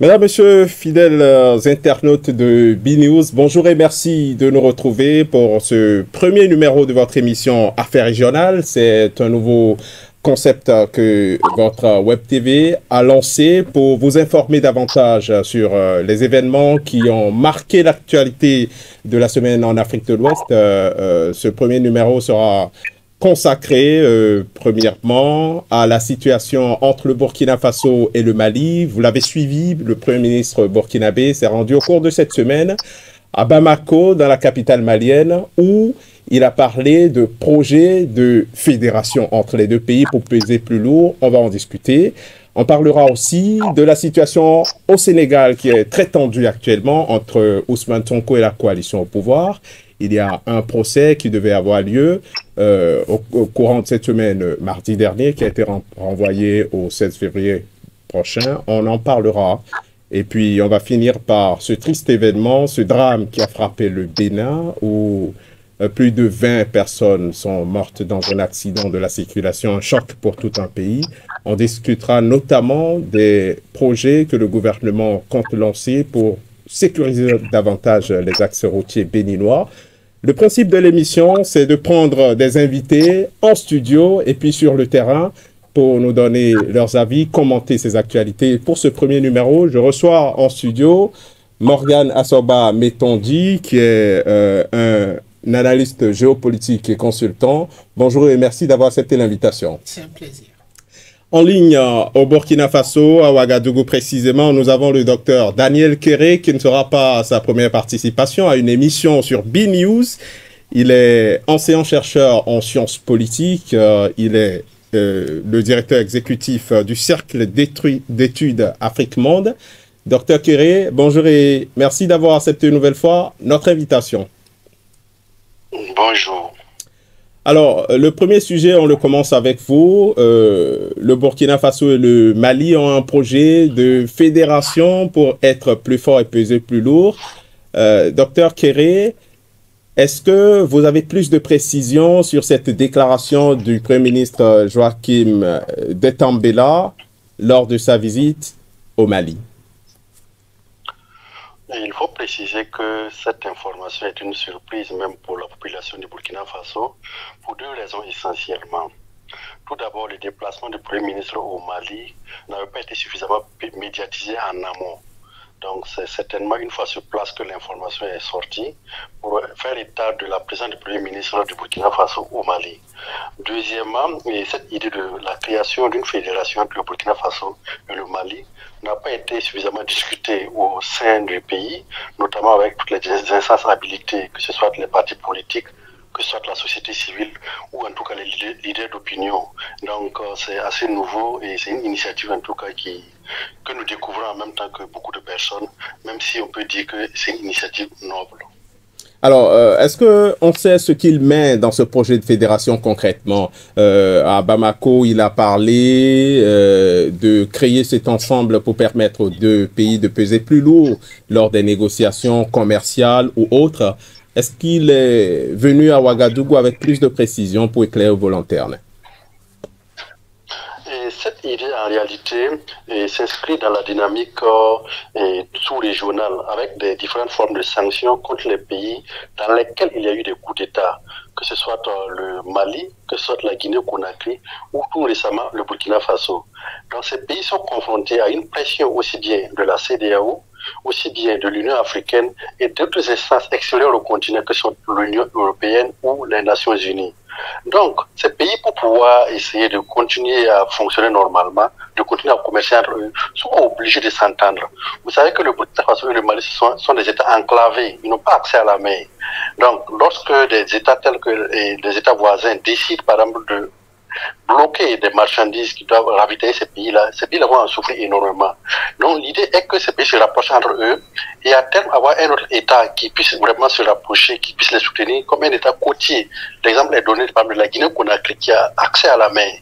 Mesdames, Messieurs, fidèles internautes de BNews, bonjour et merci de nous retrouver pour ce premier numéro de votre émission Affaires régionales. C'est un nouveau concept que votre Web TV a lancé pour vous informer davantage sur euh, les événements qui ont marqué l'actualité de la semaine en Afrique de l'Ouest. Euh, euh, ce premier numéro sera consacré euh, premièrement à la situation entre le Burkina Faso et le Mali. Vous l'avez suivi, le Premier ministre burkinabé s'est rendu au cours de cette semaine à Bamako, dans la capitale malienne, où il a parlé de projets de fédération entre les deux pays pour peser plus lourd. On va en discuter. On parlera aussi de la situation au Sénégal qui est très tendue actuellement entre Ousmane Sonko et la coalition au pouvoir il y a un procès qui devait avoir lieu euh, au, courant de cette semaine, euh, mardi dernier, qui a été renvoyé au 16 février prochain. On en parlera. Et puis, on va finir par ce triste événement, ce drame qui a frappé le Bénin, où euh, plus de 20 personnes sont mortes dans un accident de la circulation, un choc pour tout un pays. On discutera notamment des projets que le gouvernement compte lancer pour sécuriser davantage les axes routiers béninois. Le principe de l'émission, c'est de prendre des invités en studio et puis sur le terrain pour nous donner leurs avis, commenter ces actualités. Pour ce premier numéro, je reçois en studio Morgane Assoba Metondi, qui est euh, un analyste géopolitique et consultant. Bonjour et merci d'avoir accepté l'invitation. C'est un plaisir. En ligne euh, au Burkina Faso, à Ouagadougou précisément, nous avons le docteur Daniel Kéré qui ne sera pas sa première participation à une émission sur B-News. Il est enseignant-chercheur en sciences politiques. Euh, il est euh, le directeur exécutif du Cercle d'études Afrique-Monde. Docteur Kéré, bonjour et merci d'avoir accepté une nouvelle fois notre invitation. Bonjour. Alors, le premier sujet, on le commence avec vous. Euh, le Burkina Faso et le Mali ont un projet de fédération pour être plus fort et peser plus lourd. Euh, docteur Kéré, est-ce que vous avez plus de précisions sur cette déclaration du Premier ministre Joachim Detambela lors de sa visite au Mali? Il faut préciser que cette information est une surprise même pour la population du Burkina Faso pour deux raisons essentiellement. Tout d'abord, le déplacement du Premier ministre au Mali n'avait pas été suffisamment médiatisé en amont. Donc, c'est certainement une fois sur place que l'information est sortie pour faire état de la présence du Premier ministre du Burkina Faso au Mali. Deuxièmement, cette idée de la création d'une fédération entre le Burkina Faso et le Mali n'a pas été suffisamment discutée au sein du pays, notamment avec toutes les instances habilitées, que ce soit les partis politiques, que ce soit la société civile ou en tout cas les leaders d'opinion. Donc euh, c'est assez nouveau et c'est une initiative en tout cas qui, que nous découvrons en même temps que beaucoup de personnes, même si on peut dire que c'est une initiative noble. Alors, euh, est-ce que on sait ce qu'il met dans ce projet de fédération concrètement? Euh, À Bamako, il a parlé euh, de créer cet ensemble pour permettre aux deux pays de peser plus lourd lors des négociations commerciales ou autres. Est-ce qu'il est venu à Ouagadougou avec plus de précision pour éclairer vos lanternes? Cette idée, en réalité, s'inscrit dans la dynamique euh, sous-régionale avec des différentes formes de sanctions contre les pays dans lesquels il y a eu des coups d'État, que ce soit euh, le Mali, que ce soit la Guinée-Conakry ou tout récemment le Burkina Faso. Donc ces pays sont confrontés à une pression aussi bien de la CDAO, aussi bien de l'Union africaine et d'autres instances extérieures au continent que sont l'Union européenne ou les Nations unies. Donc, ces pays, pour pouvoir essayer de continuer à fonctionner normalement, de continuer à commercer entre eux, sont obligés de s'entendre. Vous savez que le Burkina Faso et le Mali sont, sont, des États enclavés, ils n'ont pas accès à la mer. Donc, lorsque des États tels que des États voisins décident, par exemple, de bloquer des marchandises qui doivent ravitailler ces pays-là, ces pays-là vont en souffrir énormément. Donc l'idée est que ces pays se rapprochent entre eux et à terme avoir un autre État qui puisse vraiment se rapprocher, qui puisse les soutenir comme un État côtier. L'exemple est donné par la Guinée-Conakry qui a accès à la mer.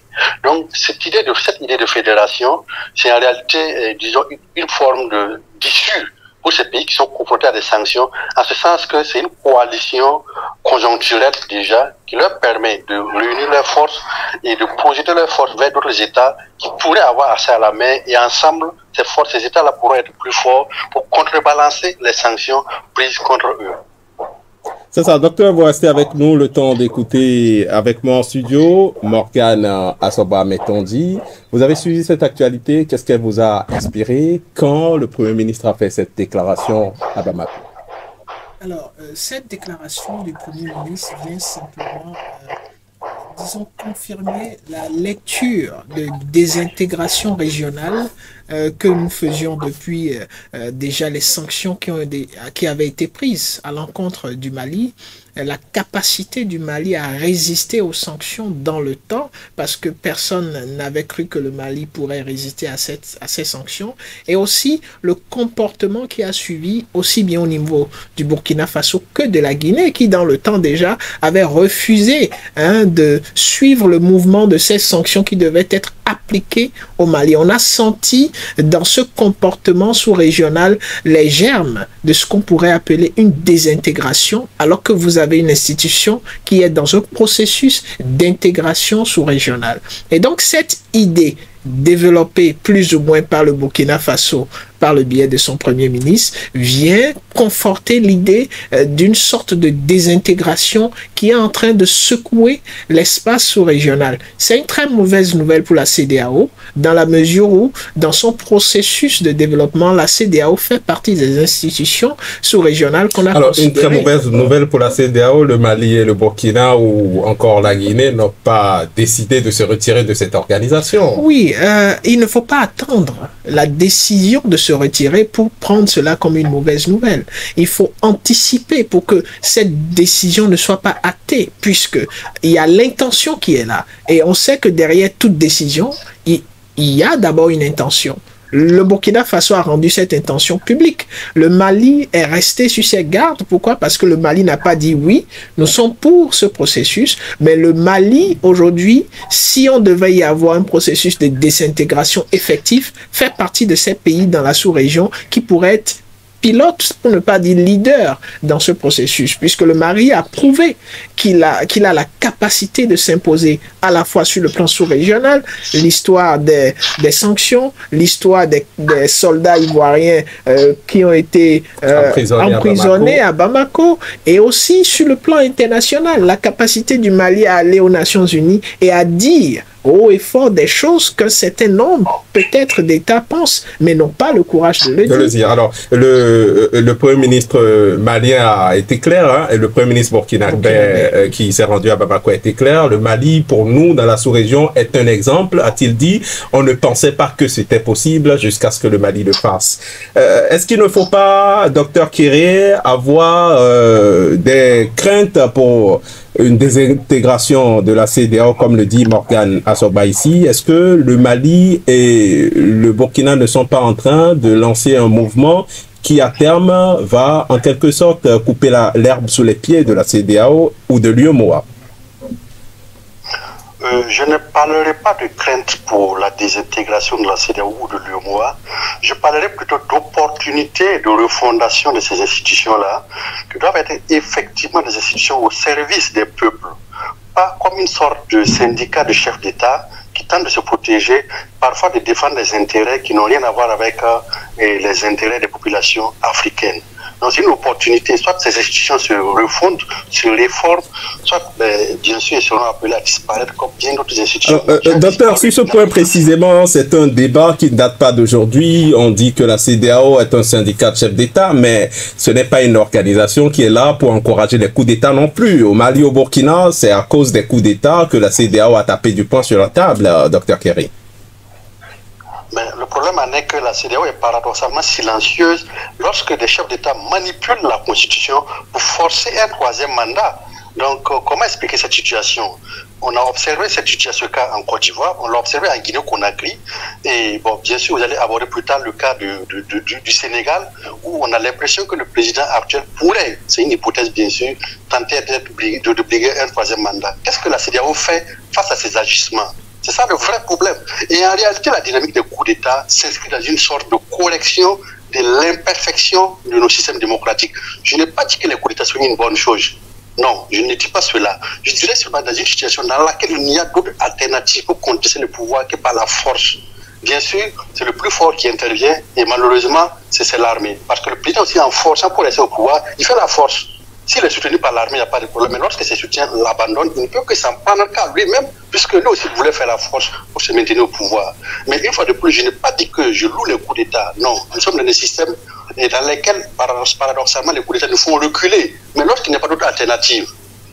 Donc cette idée de cette idée de fédération, c'est en réalité, euh, disons, une, forme de d'issue ces pays qui sont confrontés à des sanctions, en ce sens que c'est une coalition conjoncturelle déjà qui leur permet de réunir leurs forces et de projeter leurs forces vers d'autres États qui pourraient avoir accès à la mer et ensemble, ces forces, ces États-là pourraient être plus forts pour contrebalancer les sanctions prises contre eux. C'est ça, docteur, vous restez avec nous le temps d'écouter avec moi en studio. Morgane Asoba Metondi. Vous avez suivi cette actualité, qu'est-ce qu'elle vous a inspiré quand le Premier ministre a fait cette déclaration à Bamako? Alors, euh, cette déclaration du Premier ministre vient simplement euh, disons, confirmer la lecture de désintégration régionale euh, que nous faisions depuis euh, euh, déjà les sanctions qui, ont, qui avaient été prises à l'encontre du Mali la capacité du Mali à résister aux sanctions dans le temps, parce que personne n'avait cru que le Mali pourrait résister à, cette, à ces sanctions, et aussi le comportement qui a suivi, aussi bien au niveau du Burkina Faso que de la Guinée, qui dans le temps déjà avait refusé hein, de suivre le mouvement de ces sanctions qui devaient être appliquées au Mali. On a senti dans ce comportement sous-régional les germes de ce qu'on pourrait appeler une désintégration, alors que vous avez une institution qui est dans un processus d'intégration sous-régionale. Et donc cette idée développée plus ou moins par le Burkina Faso par le biais de son Premier ministre, vient conforter l'idée euh, d'une sorte de désintégration qui est en train de secouer l'espace sous-régional. C'est une très mauvaise nouvelle pour la CDAO, dans la mesure où, dans son processus de développement, la CDAO fait partie des institutions sous-régionales qu'on a Alors, une très mauvaise nouvelle pour la CDAO, le Mali et le Burkina ou encore la Guinée n'ont pas décidé de se retirer de cette organisation? Oui, euh, il ne faut pas attendre la décision de retirer pour prendre cela comme une mauvaise nouvelle. Il faut anticiper pour que cette décision ne soit pas actée, puisque il y a l'intention qui est là. Et on sait que derrière toute décision, il y a d'abord une intention. Le Burkina Faso a rendu cette intention publique. Le Mali est resté sur ses gardes. Pourquoi? Parce que le Mali n'a pas dit oui, nous sommes pour ce processus. Mais le Mali, aujourd'hui, si on devait y avoir un processus de désintégration effectif, fait partie de ces pays dans la sous-région qui pourraient être pilote, pour ne pas dire leader dans ce processus, puisque le mari a prouvé qu'il a, qu'il a la capacité de s'imposer à la fois sur le plan sous-régional, l'histoire des, des sanctions, l'histoire des, des, soldats ivoiriens euh, qui ont été euh, emprisonnés, à, Bamako. et aussi sur le plan international, la capacité du Mali à aller aux Nations Unies et à dire haut et fort des choses qu'un certain nombre, peut-être d'États, pensent, mais n'ont pas le courage de le dire. Le dire. Alors, le, euh, le Premier ministre malien a été clair, hein, et le Premier ministre burkinabé euh, qui s'est rendu à Bamako a été clair. Le Mali, pour nous, dans la sous-région, est un exemple, a-t-il dit. On ne pensait pas que c'était possible jusqu'à ce que le Mali le fasse. Euh, est-ce qu'il ne faut pas, docteur Kéré, avoir des craintes pour une désintégration de la CDAO, comme le dit Morgan Assoba ici. Est-ce que le Mali et le Burkina ne sont pas en train de lancer un mouvement qui, à terme, va en quelque sorte couper l'herbe sous les pieds de la CDAO ou de l'UMOA euh, je ne parlerai pas de crainte pour la désintégration de la CDAO ou de l'UMOA. Je parlerai plutôt d'opportunités de refondation de ces institutions-là, qui doivent être effectivement des institutions au service des peuples, pas comme une sorte de syndicat de chefs d'État qui tentent de se protéger, parfois de défendre des intérêts qui n'ont rien à voir avec euh, les intérêts des populations africaines dans une opportunité, soit ces institutions se refondent, se réforment, soit, ben, bien sûr, elles seront appelées à disparaître comme bien d'autres institutions. Euh, euh, docteur, sur ce point précisément, c'est un débat qui ne date pas d'aujourd'hui. On dit que la CDAO est un syndicat de chefs d'État, mais ce n'est pas une organisation qui est là pour encourager les coups d'État non plus. Au Mali, au Burkina, c'est à cause des coups d'État que la CDAO a tapé du poing sur la table, euh, docteur Kerry. Mais le problème en est que la CDAO est paradoxalement silencieuse lorsque des chefs d'État manipulent la Constitution pour forcer un troisième mandat. Donc, euh, comment expliquer cette situation? On a observé cette situation en Côte d'Ivoire, on l'a observé en Guinée-Conakry, et bon, bien sûr, vous allez aborder plus tard le cas du, du, Sénégal, où on a l'impression que le président actuel pourrait, c'est une hypothèse bien sûr, tenter de dupliquer un troisième mandat. Qu'est-ce que la CDAO fait face à ces agissements? C'est ça le vrai problème. Et en réalité, la dynamique des coups d'État s'inscrit dans une sorte de correction de l'imperfection de nos systèmes démocratiques. Je n'ai pas dit que les coups d'État sont une bonne chose. Non, je ne dis pas cela. Je dirais seulement dans une situation dans laquelle il n'y a d'autre alternative pour contester le pouvoir que par la force. Bien sûr, c'est le plus fort qui intervient et malheureusement, c'est l'armée. Parce que le président aussi en force, pour rester au pouvoir, il fait la force. S'il est soutenu par l'armée, il n'y a pas de problème. Mais lorsque ses soutiens l'abandonnent, il ne peut que s'en prendre qu'à lui-même, puisque lui aussi voulait faire la force pour se maintenir au pouvoir. Mais une fois de plus, je n'ai pas dit que je loue les coups d'État. Non, nous sommes dans des systèmes dans lesquels, paradoxalement, les coups d'État nous font reculer. Mais lorsqu'il n'y a pas d'autre alternative,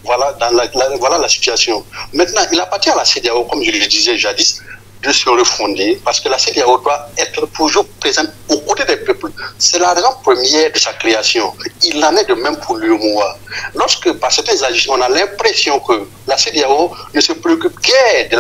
voilà, la, voilà la situation. Maintenant, il appartient à la CDAO, comme je le disais jadis, de se refonder parce que la CDAO doit être toujours présente aux côtés des peuples. C'est la raison première de sa création. Il en est de même pour l'UMOA. Lorsque, par certains agissements, on a l'impression que la CDAO ne se préoccupe guère de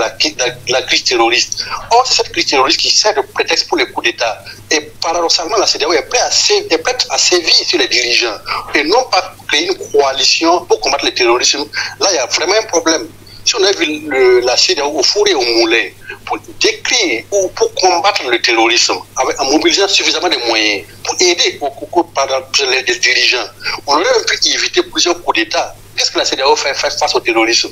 la, crise terroriste. Or, c'est cette crise terroriste qui sert de prétexte pour les coups d'État. Et paradoxalement, la CDAO est prête, à, prête à sévir sur les dirigeants et non pas créer une coalition pour combattre le terrorisme. Là, il y a vraiment un problème si on a vu la CDAO au four et au moulin pour décrire ou pour combattre le terrorisme en mobilisant suffisamment de moyens pour aider au, par les, dirigeants, on aurait pu éviter plusieurs coups d'État. Qu'est-ce que la CDAO fait face au terrorisme?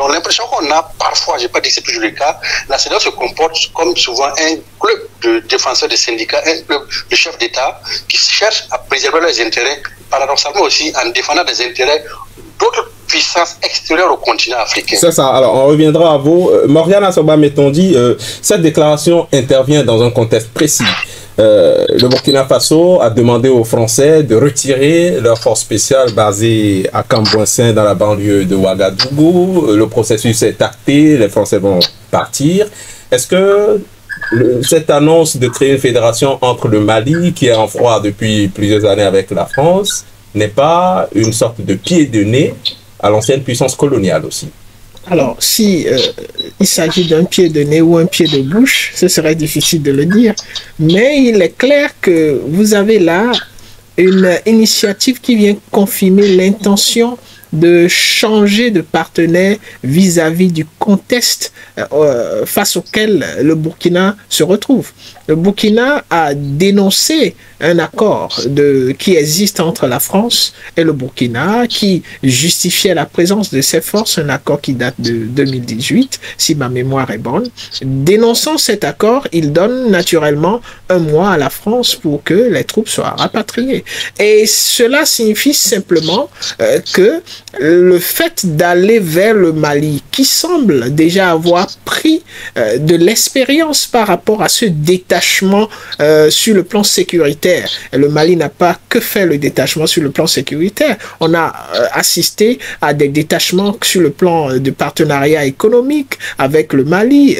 Donc l'impression qu'on a parfois, je n'ai pas dit que c'est toujours le cas, la CEDEAO se comporte comme souvent un club de défenseurs de syndicats, un club de chefs d'État qui cherchent à préserver leurs intérêts, paradoxalement aussi en défendant des intérêts d'autres puissances extérieures au continent africain. C'est ça. Alors, on reviendra à vous. Euh, Morgana Soba dit, euh, cette déclaration intervient dans un contexte précis. Euh, le Burkina Faso a demandé aux Français de retirer leur force spéciale basée à Cambouin-Saint dans la banlieue de Ouagadougou. Le processus est acté, les Français vont partir. Est-ce que cette annonce de créer une fédération entre le Mali, qui est en froid depuis plusieurs années avec la France, n'est pas une sorte de pied de nez à l'ancienne puissance coloniale aussi? Alors, si euh, il s'agit d'un pied de nez ou un pied de bouche, ce serait difficile de le dire. Mais il est clair que vous avez là une initiative qui vient confirmer l'intention de changer de partenaire vis-à-vis -vis du contexte euh, face auquel le Burkina se retrouve. Le Burkina a dénoncé un accord de, qui existe entre la France et le Burkina qui justifiait la présence de ces forces, un accord qui date de 2018, si ma mémoire est bonne. Dénonçant cet accord, il donne naturellement un mois à la France pour que les troupes soient rapatriées. Et cela signifie simplement euh, que le fait d'aller vers le Mali, qui semble déjà avoir pris euh, de l'expérience par rapport à ce détachement euh, sur le plan sécuritaire, le Mali n'a pas que fait le détachement sur le plan sécuritaire, on a euh, assisté à des détachements sur le plan de partenariat économique avec le Mali,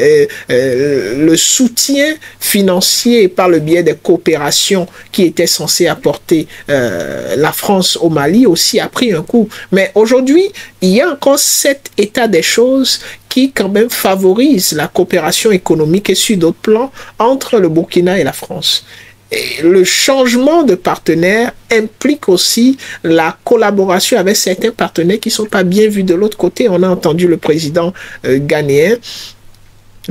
le soutien financier par le biais des coopérations qui étaient censées apporter la France au Mali aussi a pris un coup. Aujourd'hui, il y a encore cet état des choses qui quand même favorise la coopération économique et sur d'autres plans entre le Burkina et la France. Et le changement de partenaire implique aussi la collaboration avec certains partenaires qui ne sont pas bien vus de l'autre côté. On a entendu le président euh, ghanéen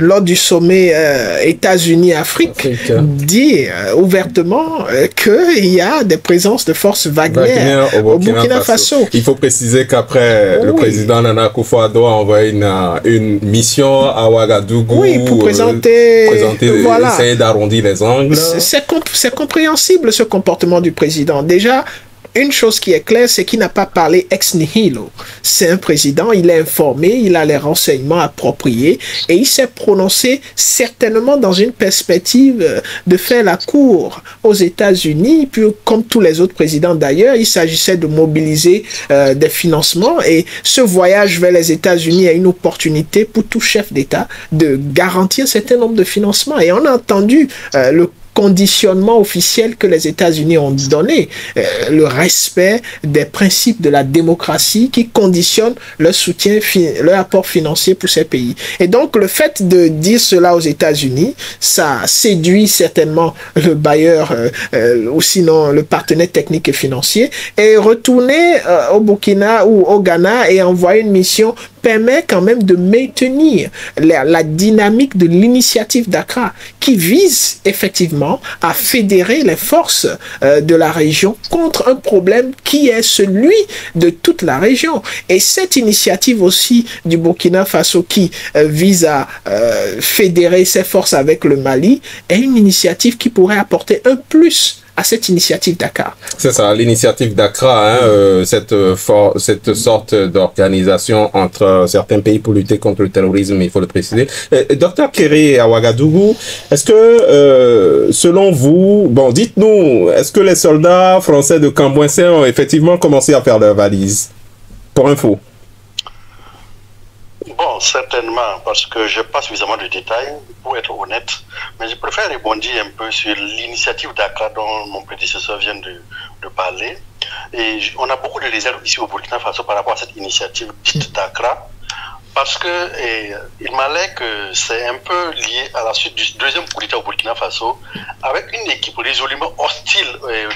lors du sommet euh, États-Unis-Afrique, dit euh, ouvertement euh, qu'il y a des présences de forces Wagner, au, Burkina, Faso. Il faut préciser qu'après, le président Nana Akufo-Addo a envoyé une, une, mission à Ouagadougou oui, pour présenter, présenter voilà. essayer d'arrondir les angles. C'est comp compréhensible ce comportement du président. Déjà, une chose qui est claire, c'est qu'il n'a pas parlé ex nihilo. C'est un président, il est informé, il a les renseignements appropriés et il s'est prononcé certainement dans une perspective de faire la cour aux États-Unis, puis comme tous les autres présidents d'ailleurs, il s'agissait de mobiliser euh, des financements et ce voyage vers les États-Unis est une opportunité pour tout chef d'État de garantir un certain nombre de financements. Et on a entendu euh, le conditionnement officiel que les États-Unis ont donné, euh, le respect des principes de la démocratie qui conditionnent leur soutien, leur apport financier pour ces pays. Et donc le fait de dire cela aux États-Unis, ça séduit certainement le bailleur euh, euh, ou sinon le partenaire technique et financier et retourner au Burkina ou au Ghana et envoyer une mission permet quand même de maintenir la, dynamique de l'initiative d'Accra qui vise effectivement à fédérer les forces euh, de la région contre un problème qui est celui de toute la région. Et cette initiative aussi du Burkina Faso qui euh, vise à euh, fédérer ses forces avec le Mali est une initiative qui pourrait apporter un plus à cette initiative Dakar. C'est ça, l'initiative Dakar, hein, euh, cette, euh, cette sorte d'organisation entre certains pays pour lutter contre le terrorisme, il faut le préciser. Euh, docteur Kéré à Ouagadougou, est-ce que, selon vous, bon, dites-nous, est-ce que les soldats français de Cambouin ont effectivement commencé à faire leurs valises? Pour info. Bon, certainement, parce que je n'ai pas suffisamment de détails pour être honnête, mais je préfère rebondir un peu sur l'initiative d'Accra dont mon prédécesseur vient de, parler. Et on a beaucoup de réserves ici au Burkina Faso par rapport à cette initiative dite d'Accra. Parce que il m'allait que c'est un peu lié à la suite du deuxième coup d'État au Burkina Faso, avec une équipe résolument hostile,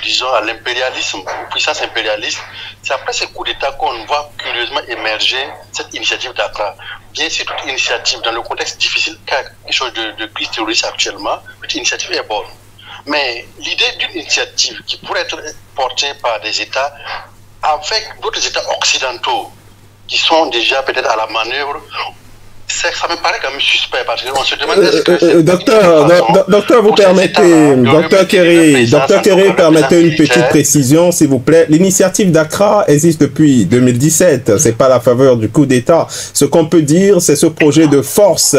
disons, à l'impérialisme, aux puissances impérialistes. C'est après ce coup d'État qu'on voit curieusement émerger cette initiative d'Accra. Bien sûr, toute initiative, dans le contexte difficile, quelque chose de, de crise terroriste actuellement, toute initiative est bonne. Mais l'idée d'une initiative qui pourrait être portée par des États avec d'autres États occidentaux, qui sont déjà peut-être à la manœuvre ça me paraît quand même suspect parce qu'on se demande est-ce que euh, euh, docteur, docteur, vous permettez, docteur Kerry, docteur Kerry, permettez une petite précision, s'il vous plaît. L'initiative d'Accra existe depuis 2017. C'est pas la faveur du coup d'État. Ce qu'on peut dire, c'est ce projet de force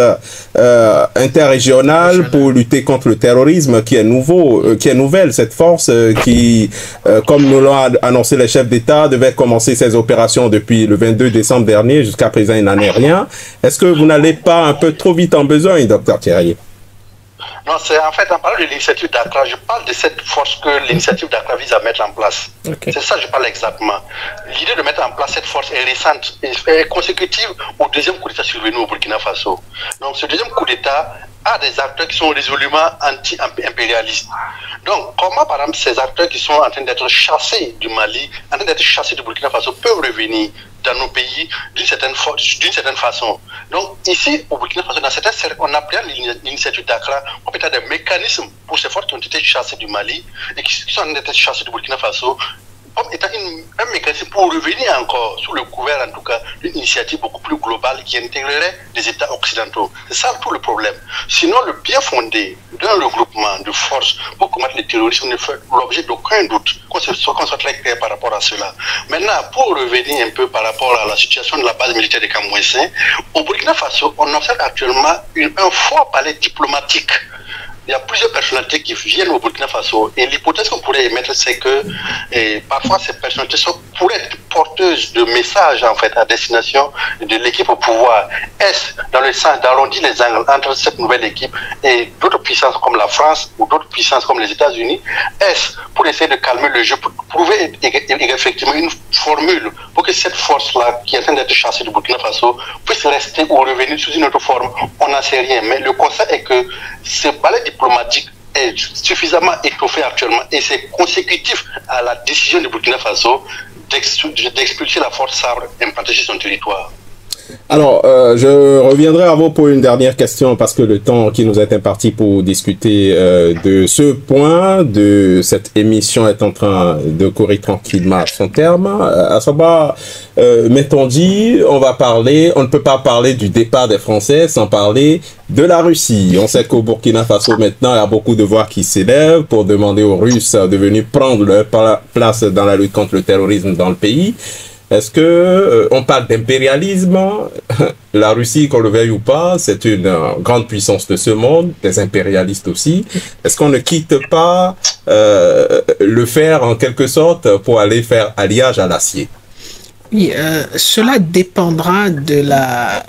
euh, interrégionale pour lutter contre le terrorisme qui est nouveau, euh, qui est nouvelle. Cette force qui, comme nous l'ont annoncé les chefs d'État, devait commencer ses opérations depuis le 22 décembre dernier. Jusqu'à présent, il n'en est rien. Est-ce que vous n'allez pas un peu trop vite en besoin, docteur Thierry non, c'est en fait, en parlant de l'initiative d'Accra, je parle de cette force que l'initiative d'Accra vise à mettre en place. C'est ça que je parle exactement. L'idée de mettre en place cette force est récente et est consécutive au deuxième coup d'État survenu au Burkina Faso. Donc, ce deuxième coup d'État a des acteurs qui sont résolument anti-impérialistes. Donc, comment, par exemple, ces acteurs qui sont en train d'être chassés du Mali, en train d'être chassés du Burkina Faso, peuvent revenir dans nos pays d'une certaine, certaine façon. Donc, ici, au Burkina Faso, dans certains cercles, on appelle l'initiative d'Accra, on peut des mécanismes pour ces forces qui ont été chassées du Mali et qui sont d'être chassées du Burkina Faso comme étant un mécanisme pour revenir encore, sous le couvert en tout cas, d'une initiative beaucoup plus globale qui intégrerait les États occidentaux. C'est ça tout le problème. Sinon, le bien fondé d'un regroupement de forces pour combattre le terrorisme ne fait l'objet d'aucun doute, qu'on soit, très clair par rapport à cela. Maintenant, pour revenir un peu par rapport à la situation de la base militaire de Camouessin, au Burkina Faso, on observe actuellement un fort palais diplomatique il y a plusieurs personnalités qui viennent au Burkina Faso. Et l'hypothèse qu'on pourrait émettre, c'est que et parfois ces personnalités sont, pourraient être porteuses de messages en fait à destination de l'équipe au pouvoir. Est-ce dans le sens d'arrondir les angles entre cette nouvelle équipe et d'autres puissances comme la France ou d'autres puissances comme les États-Unis? Est-ce pour essayer de calmer le jeu, pour trouver effectivement une formule pour que cette force-là qui est en train d'être chassée du Burkina Faso puisse rester ou revenir sous une autre forme? On n'en sait rien. Mais le constat est que ce balai diplomatique est suffisamment étoffé actuellement et c'est consécutif à la décision du Burkina Faso d'expulser la force sabre implantée sur son territoire. Alors, euh, je reviendrai à vous pour une dernière question parce que le temps qui nous est imparti pour discuter euh, de ce point, de cette émission est en train de courir tranquillement à son terme. Euh, à savoir, euh, mettons dit, on va parler, on ne peut pas parler du départ des Français sans parler de la Russie. On sait qu'au Burkina Faso maintenant, il y a beaucoup de voix qui s'élèvent pour demander aux Russes de venir prendre leur place dans la lutte contre le terrorisme dans le pays. Est-ce que euh, on parle d'impérialisme La Russie, qu'on le veuille ou pas, c'est une euh, grande puissance de ce monde, des impérialistes aussi. Est-ce qu'on ne quitte pas euh, le fer en quelque sorte pour aller faire alliage à l'acier? Oui, cela dépendra de la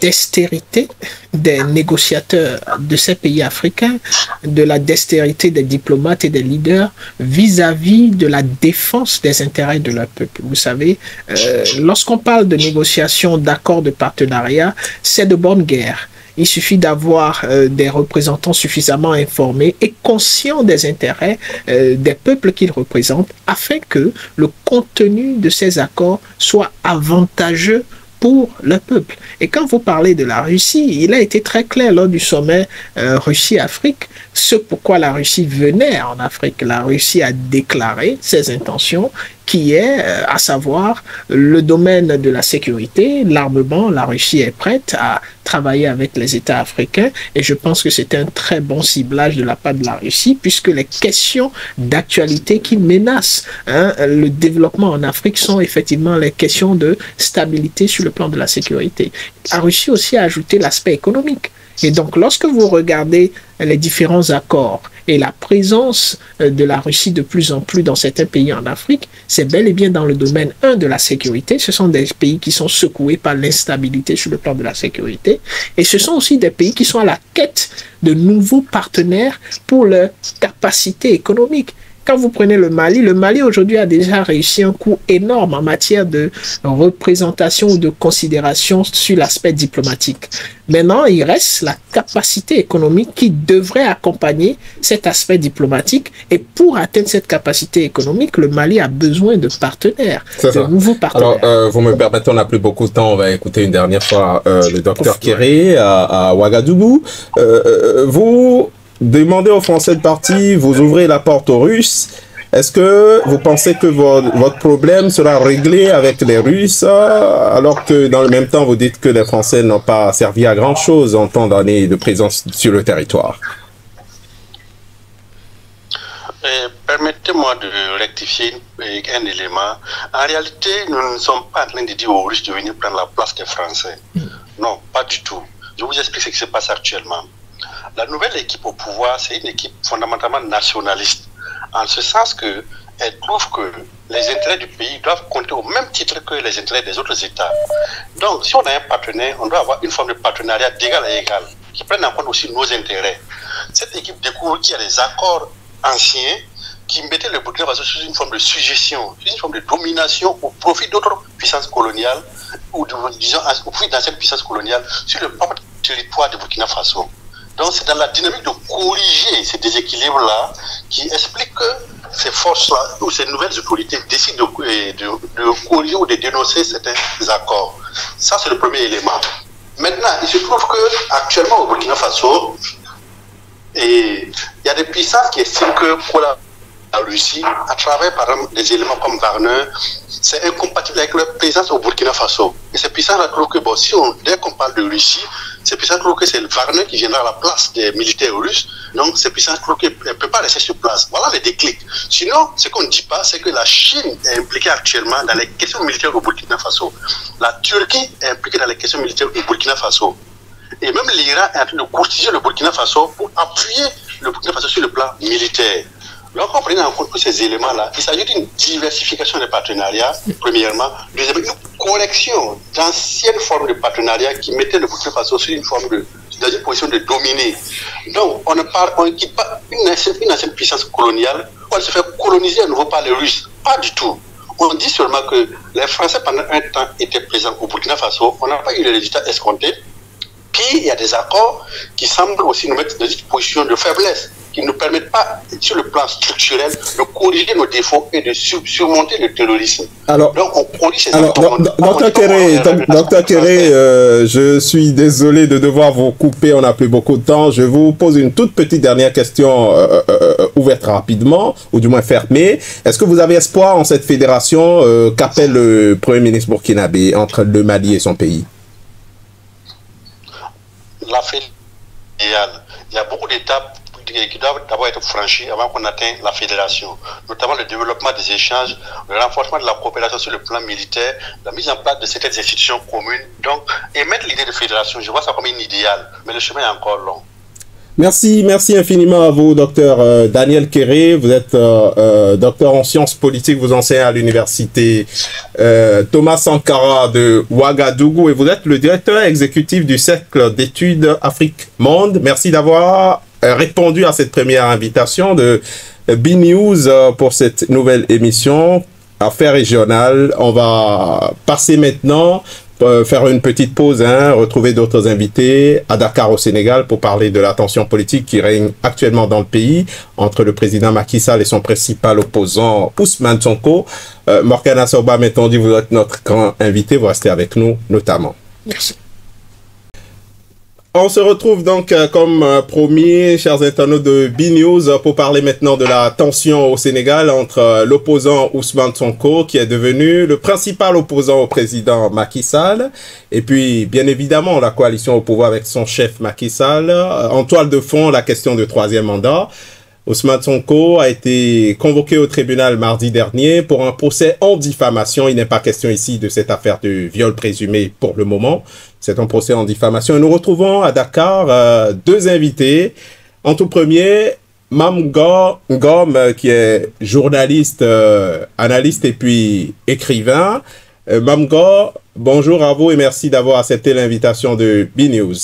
dextérité des négociateurs de ces pays africains, de la dextérité des diplomates et des leaders vis-à-vis de la défense des intérêts de leur peuple. Vous savez, euh, lorsqu'on parle de négociations, d'accords de partenariat, c'est de bonne guerre. Il suffit d'avoir euh, des représentants suffisamment informés et conscients des intérêts euh, des peuples qu'ils représentent afin que le contenu de ces accords soit avantageux pour le peuple. Et quand vous parlez de la Russie, il a été très clair lors du sommet euh, Russie-Afrique ce pourquoi la Russie venait en Afrique. La Russie a déclaré ses intentions qui est, euh, à savoir, le domaine de la sécurité, l'armement. La Russie est prête à travailler avec les États africains et je pense que c'est un très bon ciblage de la part de la Russie puisque les questions d'actualité qui menacent hein, le développement en Afrique sont effectivement les questions de stabilité sur le plan de la sécurité. La Russie aussi a ajouté l'aspect économique. Et donc, lorsque vous regardez les différents accords et la présence euh, de la Russie de plus en plus dans certains pays en Afrique, c'est bel et bien dans le domaine 1 de la sécurité. Ce sont des pays qui sont secoués par l'instabilité sur le plan de la sécurité. Et ce sont aussi des pays qui sont à la quête de nouveaux partenaires pour leur capacité économique. Quand vous prenez le Mali, le Mali aujourd'hui a déjà réussi un coup énorme en matière de représentation ou de considération sur l'aspect diplomatique. Maintenant, il reste la capacité économique qui devrait accompagner cet aspect diplomatique. Et pour atteindre cette capacité économique, le Mali a besoin de partenaires, de nouveaux partenaires. Alors, euh, vous me permettez, on n'a plus beaucoup de temps. On va écouter une dernière fois euh, le docteur Kéré à, Ouagadougou. Euh, vous demandez aux Français de partir, vous ouvrez la porte aux Russes. Est-ce que vous pensez que votre, problème sera réglé avec les Russes, alors que dans le même temps, vous dites que les Français n'ont pas servi à grand-chose en tant d'années de présence sur le territoire? Euh, Permettez-moi de rectifier un élément. En réalité, nous ne sommes pas en train de dire aux Russes de venir prendre la place des Français. Mm. Non, pas du tout. Je vous explique ce qui se passe actuellement. La nouvelle équipe au pouvoir, c'est une équipe fondamentalement nationaliste, en ce sens que elle trouve que les intérêts du pays doivent compter au même titre que les intérêts des autres États. Donc, si on a un partenaire, on doit avoir une forme de partenariat d'égal à égal, qui prenne en compte aussi nos intérêts. Cette équipe découvre qu'il y a des accords anciens qui mettaient le Burkina Faso sous une forme de suggestion, une forme de domination au profit d'autres puissances coloniales, ou disons, au profit d'anciennes puissances coloniales sur le propre territoire de Burkina Faso. Donc c'est dans la dynamique de corriger ces déséquilibres-là qui explique que ces forces-là ou ces nouvelles autorités décident de, corriger ou de dénoncer certains accords. Ça, c'est le premier élément. Maintenant, il se trouve que actuellement au Burkina Faso, il y a des puissances qui estiment que pour la, Russie, à travers des éléments comme Wagner, c'est incompatible avec leur présence au Burkina Faso. Et ces puissances-là trouvent que si on, dès qu'on parle de Russie, c'est puissant que c'est Wagner qui viendra à la place des militaires russes. Donc, c'est puissant qu'elle ne peut pas rester sur place. Voilà les déclics. Sinon, ce qu'on ne dit pas, c'est que la Chine est impliquée actuellement dans les questions militaires au Burkina Faso. La Turquie est impliquée dans les questions militaires au Burkina Faso. Et même l'Iran est en train de courtiser le Burkina Faso pour appuyer le Burkina Faso sur le plan militaire. Donc, en prenant en compte tous ces éléments-là, il s'agit d'une diversification des partenariats, premièrement. Deuxièmement, une collection d'anciennes formes de partenariats qui mettaient le Burkina Faso sur une forme de, dans une position de dominer. Donc, on ne parle, on ne pas une ancienne, une ancienne puissance coloniale, on se fait coloniser à nouveau par les Russes. Pas du tout. On dit seulement que les Français, pendant un temps, étaient présents au Burkina Faso. On n'a pas eu les résultats escomptés. Puis, il y a des accords qui semblent aussi nous mettre dans une position de faiblesse qui ne nous permettent pas, sur le plan structurel, de corriger nos défauts et de surmonter le terrorisme. Alors, Donc, on corrige ces alors, Docteur Kéré, docteur Kéré euh, je suis désolé de devoir vous couper, on n'a plus beaucoup de temps. Je vous pose une toute petite dernière question euh, euh, ouverte rapidement, ou du moins fermée. Est-ce que vous avez espoir en cette fédération qu'appelle le Premier ministre burkinabé entre le Mali et son pays? La fédération, il y a beaucoup d'étapes qui doivent d'abord être franchis avant qu'on atteigne la fédération, notamment le développement des échanges, le renforcement de la coopération sur le plan militaire, la mise en place de certaines institutions communes. Donc, émettre l'idée de fédération, je vois ça comme une idéal, mais le chemin est encore long. Merci, merci infiniment à vous, docteur euh, Daniel Kéré. Vous êtes euh, euh, docteur en sciences politiques, vous enseignez à l'université Thomas Sankara de Ouagadougou et vous êtes le directeur exécutif du Cercle d'études Afrique-Monde. Merci d'avoir répondu à cette première invitation de B-News euh, pour cette nouvelle émission Affaires régionales. On va passer maintenant euh, faire une petite pause, hein, retrouver d'autres invités à Dakar au Sénégal pour parler de la tension politique qui règne actuellement dans le pays entre le président Macky Sall et son principal opposant Ousmane Sonko. Euh, Morgana Soba, dit vous êtes notre grand invité, vous restez avec nous notamment. Merci. On se retrouve donc euh, comme euh, promis, chers internautes de B-News, pour parler maintenant de la tension au Sénégal entre euh, l'opposant Ousmane Sonko, qui est devenu le principal opposant au président Macky Sall, et puis bien évidemment la coalition au pouvoir avec son chef Macky Sall. En toile de fond, la question de troisième mandat. Ousmane Sonko a été convoqué au tribunal mardi dernier pour un procès en diffamation. Il n'est pas question ici de cette affaire de viol présumé pour le moment. C'est un procès en diffamation. Nous retrouvons à Dakar euh, deux invités. En tout premier, Mam Ngom, euh, qui est journaliste, euh, analyste et puis écrivain. Mam bonjour à vous et merci d'avoir accepté l'invitation de B-News.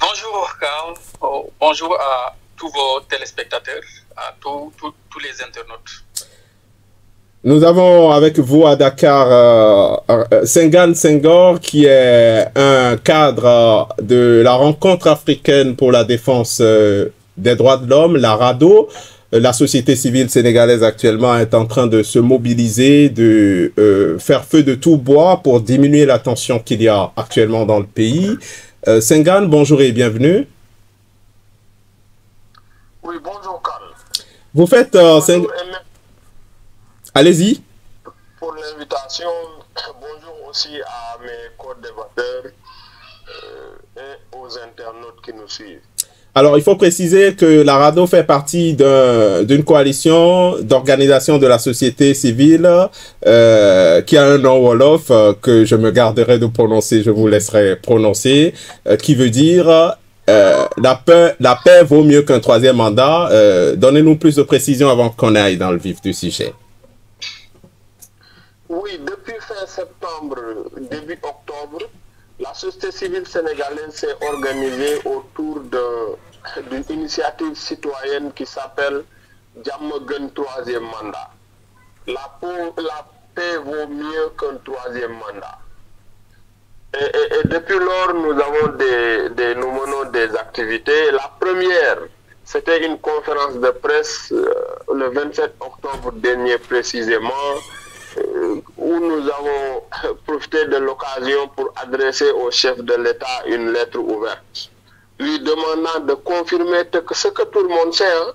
Bonjour Carl, oh, bonjour à tous vos téléspectateurs, à tous les internautes. Nous avons avec vous à Dakar euh, euh Senghor, qui est un cadre de la rencontre africaine pour la défense euh, des droits de l'homme, la RADO. Euh, la société civile sénégalaise actuellement est en train de se mobiliser, de faire feu de tout bois pour diminuer la tension qu'il y a actuellement dans le pays. Sengan, bonjour et bienvenue. Oui, bonjour Carl. Vous faites... Allez-y. Pour l'invitation, bonjour aussi à mes co-débatteurs euh, et aux internautes qui nous suivent. Alors, il faut préciser que la RADO fait partie d'une coalition d'organisation de la société civile euh, qui a un nom Wolof euh, que je me garderai de prononcer, je vous laisserai prononcer, qui veut dire la, paix, la paix vaut mieux qu'un troisième mandat. Donnez-nous plus de précisions avant qu'on aille dans le vif du sujet. Oui, depuis fin septembre, début octobre, la société civile sénégalaise s'est organisée autour d'une initiative citoyenne qui s'appelle Djammagun troisième mandat. La, la, paix vaut mieux qu'un troisième mandat. Et, depuis lors, nous avons des, nous menons des activités. La première, c'était une conférence de presse euh, le 27 octobre dernier précisément, où nous avons profité de l'occasion pour adresser au chef de l'État une lettre ouverte, lui demandant de confirmer ce que tout le monde sait, hein,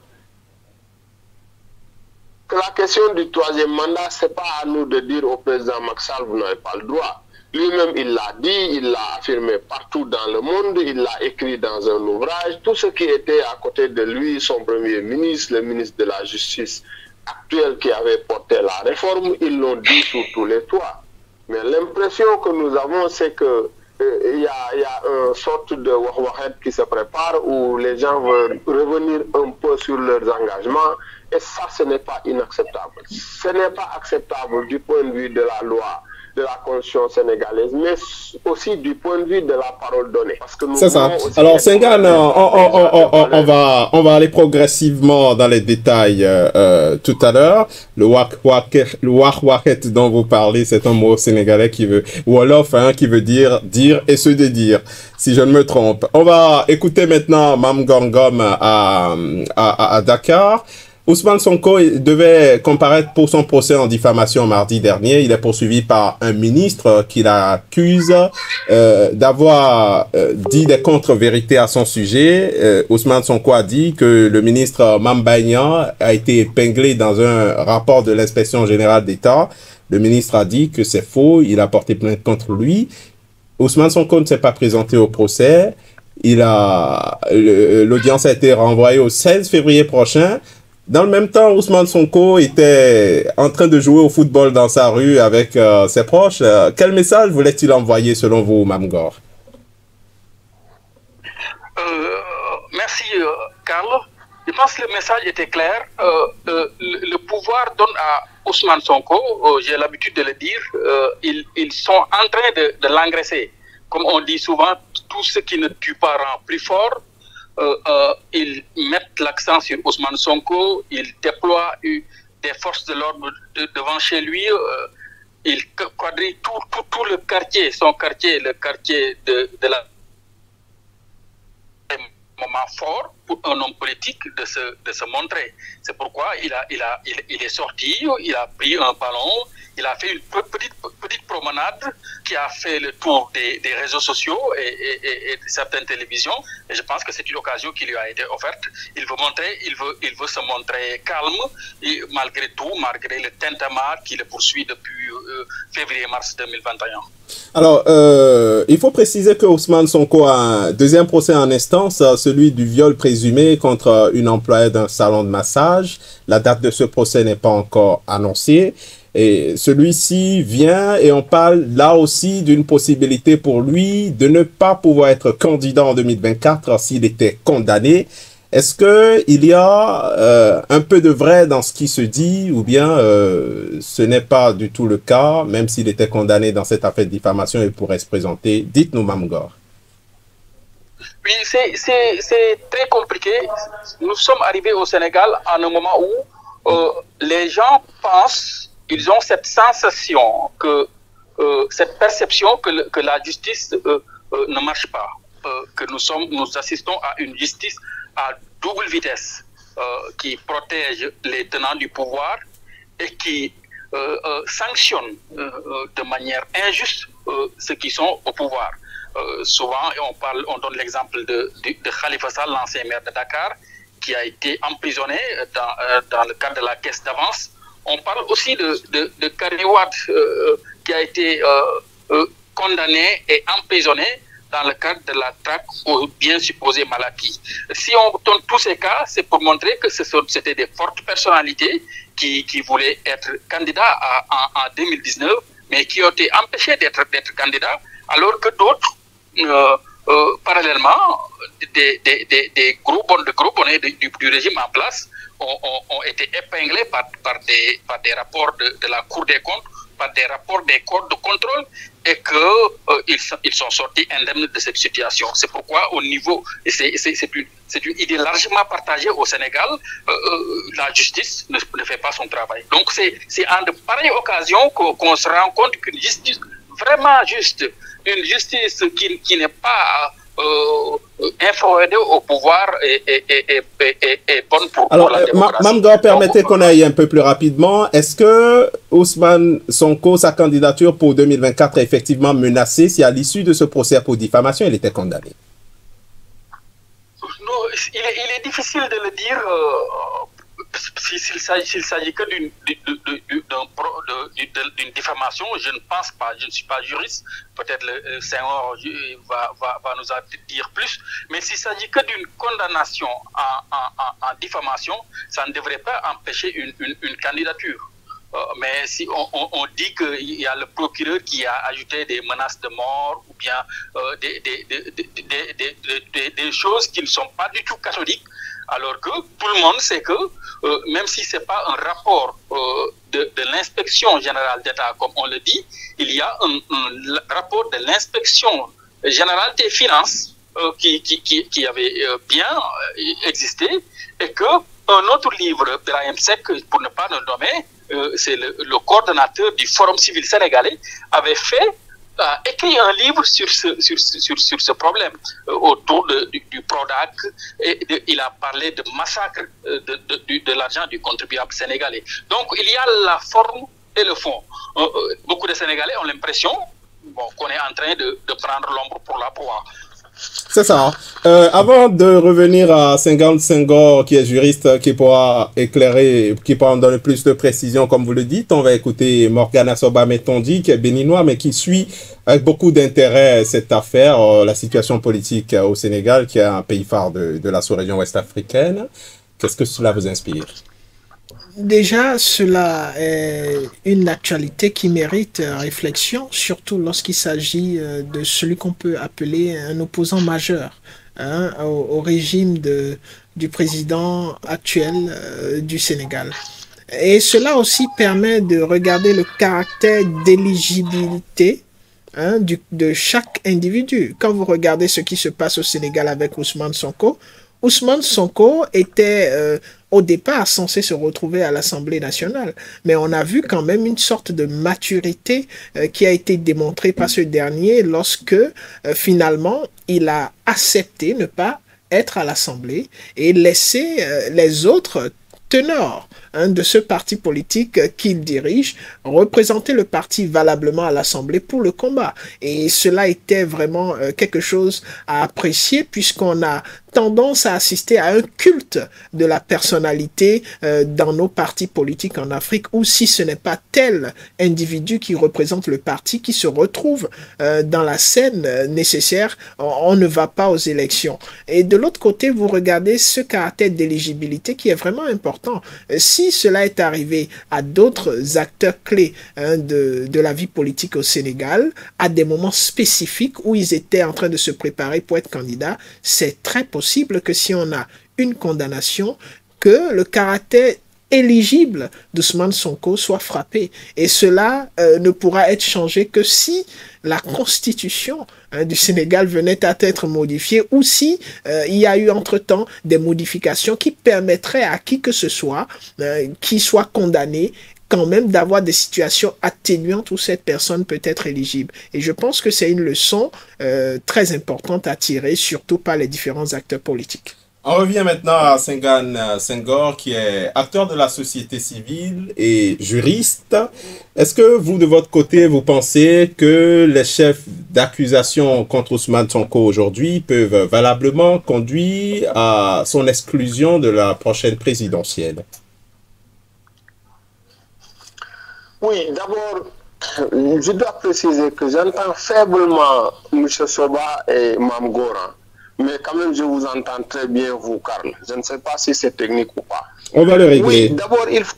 que la question du troisième mandat, ce n'est pas à nous de dire au président Maxal, vous n'avez pas le droit. Lui-même, il l'a dit, il l'a affirmé partout dans le monde, il l'a écrit dans un ouvrage. Tout ce qui était à côté de lui, son premier ministre, le ministre de la Justice, actuels qui avaient porté la réforme, ils l'ont dit sur tous les toits. Mais l'impression que nous avons, c'est que euh, il y, a, une sorte de wahwahed qui se prépare où les gens veulent revenir un peu sur leurs engagements et ça, ce n'est pas inacceptable. Ce n'est pas acceptable du point de vue de la loi de la Constitution sénégalaise, mais aussi du point de vue de la parole donnée. C'est ça. Alors, Sengan, on, va, on va aller progressivement dans les détails euh, euh, tout à l'heure. Le wak dont vous parlez, c'est un mot sénégalais qui veut, Wolof, hein, qui veut dire dire et se dédire, si je ne me trompe. On va écouter maintenant Mam Gongom à, à, à Dakar. Ousmane Sonko devait comparaître pour son procès en diffamation mardi dernier. Il est poursuivi par un ministre qui l'accuse euh, d'avoir euh, dit des contre-vérités à son sujet. Euh, Ousmane Sonko a dit que le ministre Mambaignan a été épinglé dans un rapport de l'inspection générale d'État. Le ministre a dit que c'est faux. Il a porté plainte contre lui. Ousmane Sonko ne s'est pas présenté au procès. Il a l'audience a été renvoyée au 16 février prochain. Dans le même temps, Ousmane Sonko était en train de jouer au football dans sa rue avec euh, ses proches. Euh, quel message voulait-il envoyer selon vous, Mamgor euh, Merci, Carlo. Je pense que le message était clair. Le, pouvoir donne à Ousmane Sonko, j'ai l'habitude de le dire, ils, sont en train de, de l'engraisser. Comme on dit souvent, tout ce qui ne tue pas rend plus fort. Euh, euh, ils mettent l'accent sur Ousmane Sonko, ils déploient des forces de l'ordre devant chez lui. Euh, il quadrille tout, le quartier, son quartier, le quartier de, de la moment fort pour un homme politique de se, montrer. C'est pourquoi il, est sorti, il a pris un ballon, il a fait une petite, promenade qui a fait le tour des, réseaux sociaux et, de certaines télévisions. Et je pense que c'est une occasion qui lui a été offerte. Il veut montrer, il veut, il veut se montrer calme, malgré tout, malgré le tintamarre qui le poursuit depuis euh, février-mars 2021. Alors, euh, il faut préciser que Ousmane Sonko a un deuxième procès en instance, celui du viol présumé contre une employée d'un salon de massage. La date de ce procès n'est pas encore annoncée. Et celui-ci vient et on parle là aussi d'une possibilité pour lui de ne pas pouvoir être candidat en 2024 s'il était condamné. Est-ce que il y a euh, un peu de vrai dans ce qui se dit ou bien euh, ce n'est pas du tout le cas, même s'il était condamné dans cette affaire de diffamation, il pourrait se présenter? Dites-nous, Mamgor. Oui, c'est très compliqué. Nous sommes arrivés au Sénégal à un moment où euh, les gens pensent, ils ont cette sensation, euh, cette perception que, la justice euh, ne marche pas, que nous, sommes, nous assistons à une justice à double vitesse euh, qui protège les tenants du pouvoir et qui euh, euh, sanctionne de manière injuste ceux qui sont au pouvoir. souvent, on, parle, on donne l'exemple de, de, de, Khalifa Sall, l'ancien maire de Dakar, qui a été emprisonné dans le cadre de la caisse d'avance. On parle aussi de, de, de Karim Wade, qui a été condamné et emprisonné dans le cadre de la traque bien supposés maladies. Si on donne tous ces cas, c'est pour montrer que c'était des fortes personnalités qui, qui voulaient être candidats à, en, en, 2019, mais qui ont été empêchés d'être candidats, alors que d'autres, euh, euh, parallèlement, des, des, des, des, du, du, régime en place ont, été épinglés par, des, par des rapports de, la Cour des comptes par des rapports des corps de contrôle et qu'ils euh, ils, sont sortis indemnes de cette situation. C'est pourquoi au niveau, c'est une, une idée largement partagée au Sénégal, euh, euh, la justice ne, ne, fait pas son travail. Donc c'est en de pareilles occasions qu'on qu se rend compte qu'une justice vraiment juste, une justice qui, qui n'est pas euh, influer au pouvoir est, est, est, est, bonne pour, Alors, pour la démocratie. Mamdor, permettez qu'on aille un peu plus rapidement. Est-ce que Ousmane Sonko, sa candidature pour 2024 est effectivement menacée? Si à l'issue de ce procès pour diffamation, il était condamné Non, il est, il est difficile de le dire. Euh, s'il s'agit, s'agit que d'une, diffamation, je ne pense pas, je ne suis pas juriste, peut-être le Seigneur va, va, va nous en dire plus, mais s'il s'agit que d'une condamnation en, en, diffamation, ça ne devrait pas empêcher une, une, candidature. Euh, mais si on, on, on dit qu'il y a le procureur qui a ajouté des menaces de mort ou bien euh, des, des, des, des, choses qui ne sont pas du tout catholiques, alors que tout le monde sait que euh, même si ce n'est pas un rapport euh, de, l'inspection générale d'État, comme on le dit, il y a un, rapport de l'inspection générale des finances euh, qui, avait bien existé et que un autre livre de la MSEC, pour ne pas le nommer, c'est le, coordonnateur du Forum civil sénégalais, avait fait a écrit un livre sur ce, sur, sur, sur ce problème euh, autour du, PRODAC et il a parlé de massacre de, de, de l'argent du contribuable sénégalais. Donc il y a la forme et le fond. Euh, beaucoup de Sénégalais ont l'impression bon, qu'on est en train de, prendre l'ombre pour la proie. C'est ça. Euh, avant de revenir à Senghor Senghor, qui est juriste, qui pourra éclairer, qui pourra en donner plus de précision, comme vous le dites, on va écouter Morgana Soba Metondi, qui est béninois, mais qui suit avec beaucoup d'intérêt cette affaire, euh, la situation politique au Sénégal, qui est un pays phare de, de la sous-région ouest-africaine. Qu'est-ce que cela vous inspire? Déjà, cela est une actualité qui mérite réflexion, surtout lorsqu'il s'agit de celui qu'on peut appeler un opposant majeur hein, au, régime du président actuel euh, du Sénégal. Et cela aussi permet de regarder le caractère d'éligibilité hein, de chaque individu. Quand vous regardez ce qui se passe au Sénégal avec Ousmane Sonko, Ousmane Sonko était euh, au départ censé se retrouver à l'Assemblée nationale, mais on a vu quand même une sorte de maturité euh, qui a été démontrée par ce dernier lorsque euh, finalement il a accepté ne pas être à l'Assemblée et laisser les autres teneurs hein, de ce parti politique qu'il dirige représenter le parti valablement à l'Assemblée pour le combat. Et cela était vraiment quelque chose à apprécier puisqu'on a tendance à assister à un culte de la personnalité euh, dans nos partis politiques en Afrique, ou si ce n'est pas tel individu qui représente le parti qui se retrouve euh, dans la scène euh, nécessaire, on, ne va pas aux élections. Et de l'autre côté, vous regardez ce caractère d'éligibilité qui est vraiment important. Cela est arrivé à d'autres acteurs clés hein, de, de la vie politique au Sénégal, à des moments spécifiques où ils étaient en train de se préparer pour être candidats, c'est très possible possible que si on a une condamnation, que le caractère éligible d'Ousmane Sonko soit frappé. Et cela euh, ne pourra être changé que si la constitution hein, du Sénégal venait à être modifiée ou si euh, il y a eu entre-temps des modifications qui permettraient à qui que ce soit euh, qui soit condamné quand même d'avoir des situations atténuantes où cette personne peut être éligible. Et je pense que c'est une leçon euh, très importante à tirer, surtout par les différents acteurs politiques. On revient maintenant à Sengan euh, Senghor, qui est acteur de la société civile et juriste. Est-ce que vous, de votre côté, vous pensez que les chefs d'accusation contre Ousmane Sonko aujourd'hui peuvent valablement conduire à son exclusion de la prochaine présidentielle? Oui, d'abord, je dois préciser que j'entends faiblement M. Soba et Mme Goran. Mais quand même, je vous entends très bien, vous, Karl. Je ne sais pas si c'est technique ou pas. On va le régler. Oui, d'abord, il, faut...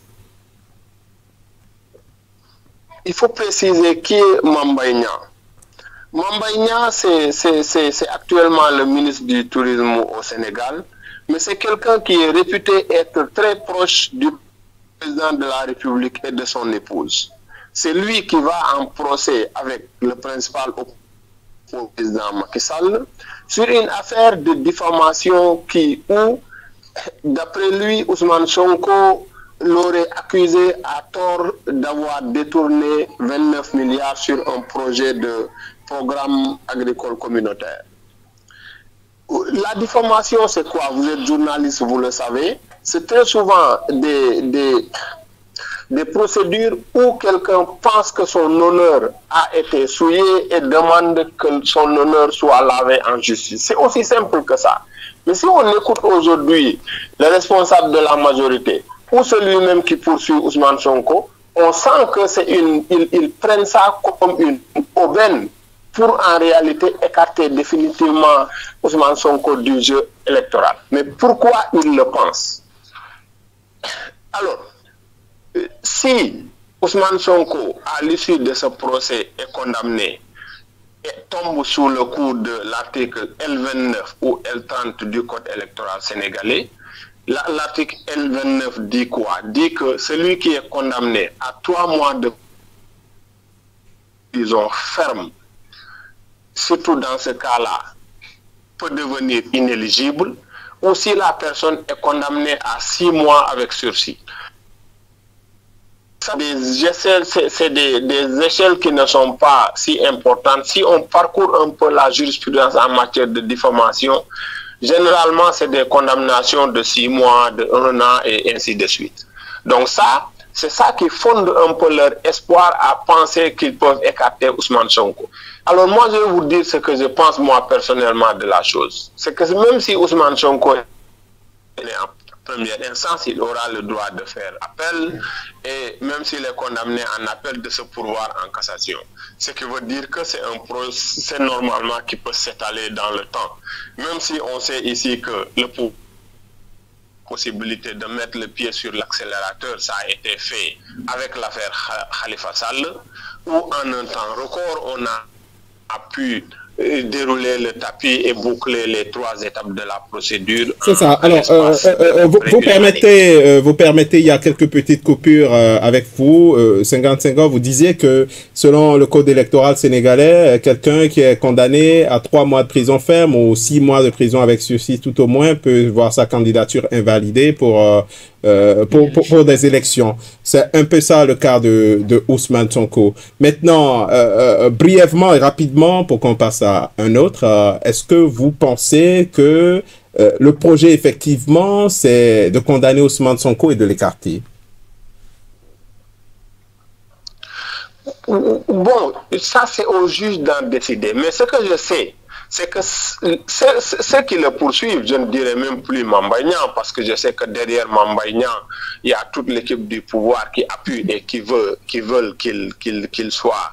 il faut préciser qui est Mambaïna. Mambaïna, c'est actuellement le ministre du Tourisme au Sénégal, mais c'est quelqu'un qui est réputé être très proche du président de la République et de son épouse. C'est lui qui va en procès avec le principal président Macky Sall sur une affaire de diffamation qui, où, d'après lui, Ousmane Sonko l'aurait accusé à tort d'avoir détourné 29 milliards sur un projet de programme agricole communautaire. La diffamation, c'est quoi? Vous êtes journaliste, vous le savez c'est très souvent des, des, des procédures où quelqu'un pense que son honneur a été souillé et demande que son honneur soit lavé en justice. C'est aussi simple que ça. Mais si on écoute aujourd'hui le responsable de la majorité ou celui-même qui poursuit Ousmane Sonko, on sent que c'est une, ils, prennent ça comme une aubaine pour en réalité écarter définitivement Ousmane Sonko du jeu électoral. Mais pourquoi ils le pensent alors, si Ousmane Sonko, à l'issue de ce procès, est condamné et tombe sous le coup de l'article L29 ou L30 du Code électoral sénégalais, l'article L29 dit quoi? Dit que celui qui est condamné à trois mois de prison ferme, surtout dans ce cas-là, peut devenir inéligible ou si la personne est condamnée à six mois avec sursis. C'est des, échelles qui ne sont pas si importantes. Si on parcourt un peu la jurisprudence en matière de diffamation, généralement, c'est des condamnations de six mois, de un an et ainsi de suite. Donc ça, c'est ça qui fonde un peu leur espoir à penser qu'ils peuvent écarter Ousmane Sonko. Alors moi, je vais vous dire ce que je pense moi personnellement de la chose. C'est que même si Ousmane Sonko est en première instance, il aura le droit de faire appel et même s'il est condamné en appel de se pourvoir en cassation. Ce qui veut dire que c'est un procès normalement qui peut s'étaler dans le temps. Même si on sait ici que le pouvoir possibilité de mettre le pied sur l'accélérateur, ça a été fait avec l'affaire Khalifa Sall, où en un temps record, on a, pu dérouler le tapis et boucler les trois étapes de la procédure. C'est ça. Alors, euh, euh, euh, vous, permettez, vous permettez, il y a quelques petites coupures avec vous. 55 ans, vous disiez que selon le code électoral sénégalais, quelqu'un qui est condamné à trois mois de prison ferme ou six mois de prison avec sursis tout au moins peut voir sa candidature invalidée pour euh, pour, pour, des élections. C'est un peu ça le cas de, de Ousmane Sonko. Maintenant, euh, euh, brièvement et rapidement, pour qu'on passe à un autre, est-ce que vous pensez que le projet, effectivement, c'est de condamner Ousmane Sonko et de l'écarter? Bon, ça c'est au juge d'en décider. Mais ce que je sais, c'est que ceux qui le poursuivent, je ne dirais même plus Mambaignan, parce que je sais que derrière Mambaignan, il y a toute l'équipe du pouvoir qui appuie et qui veut qui veulent qu'il soit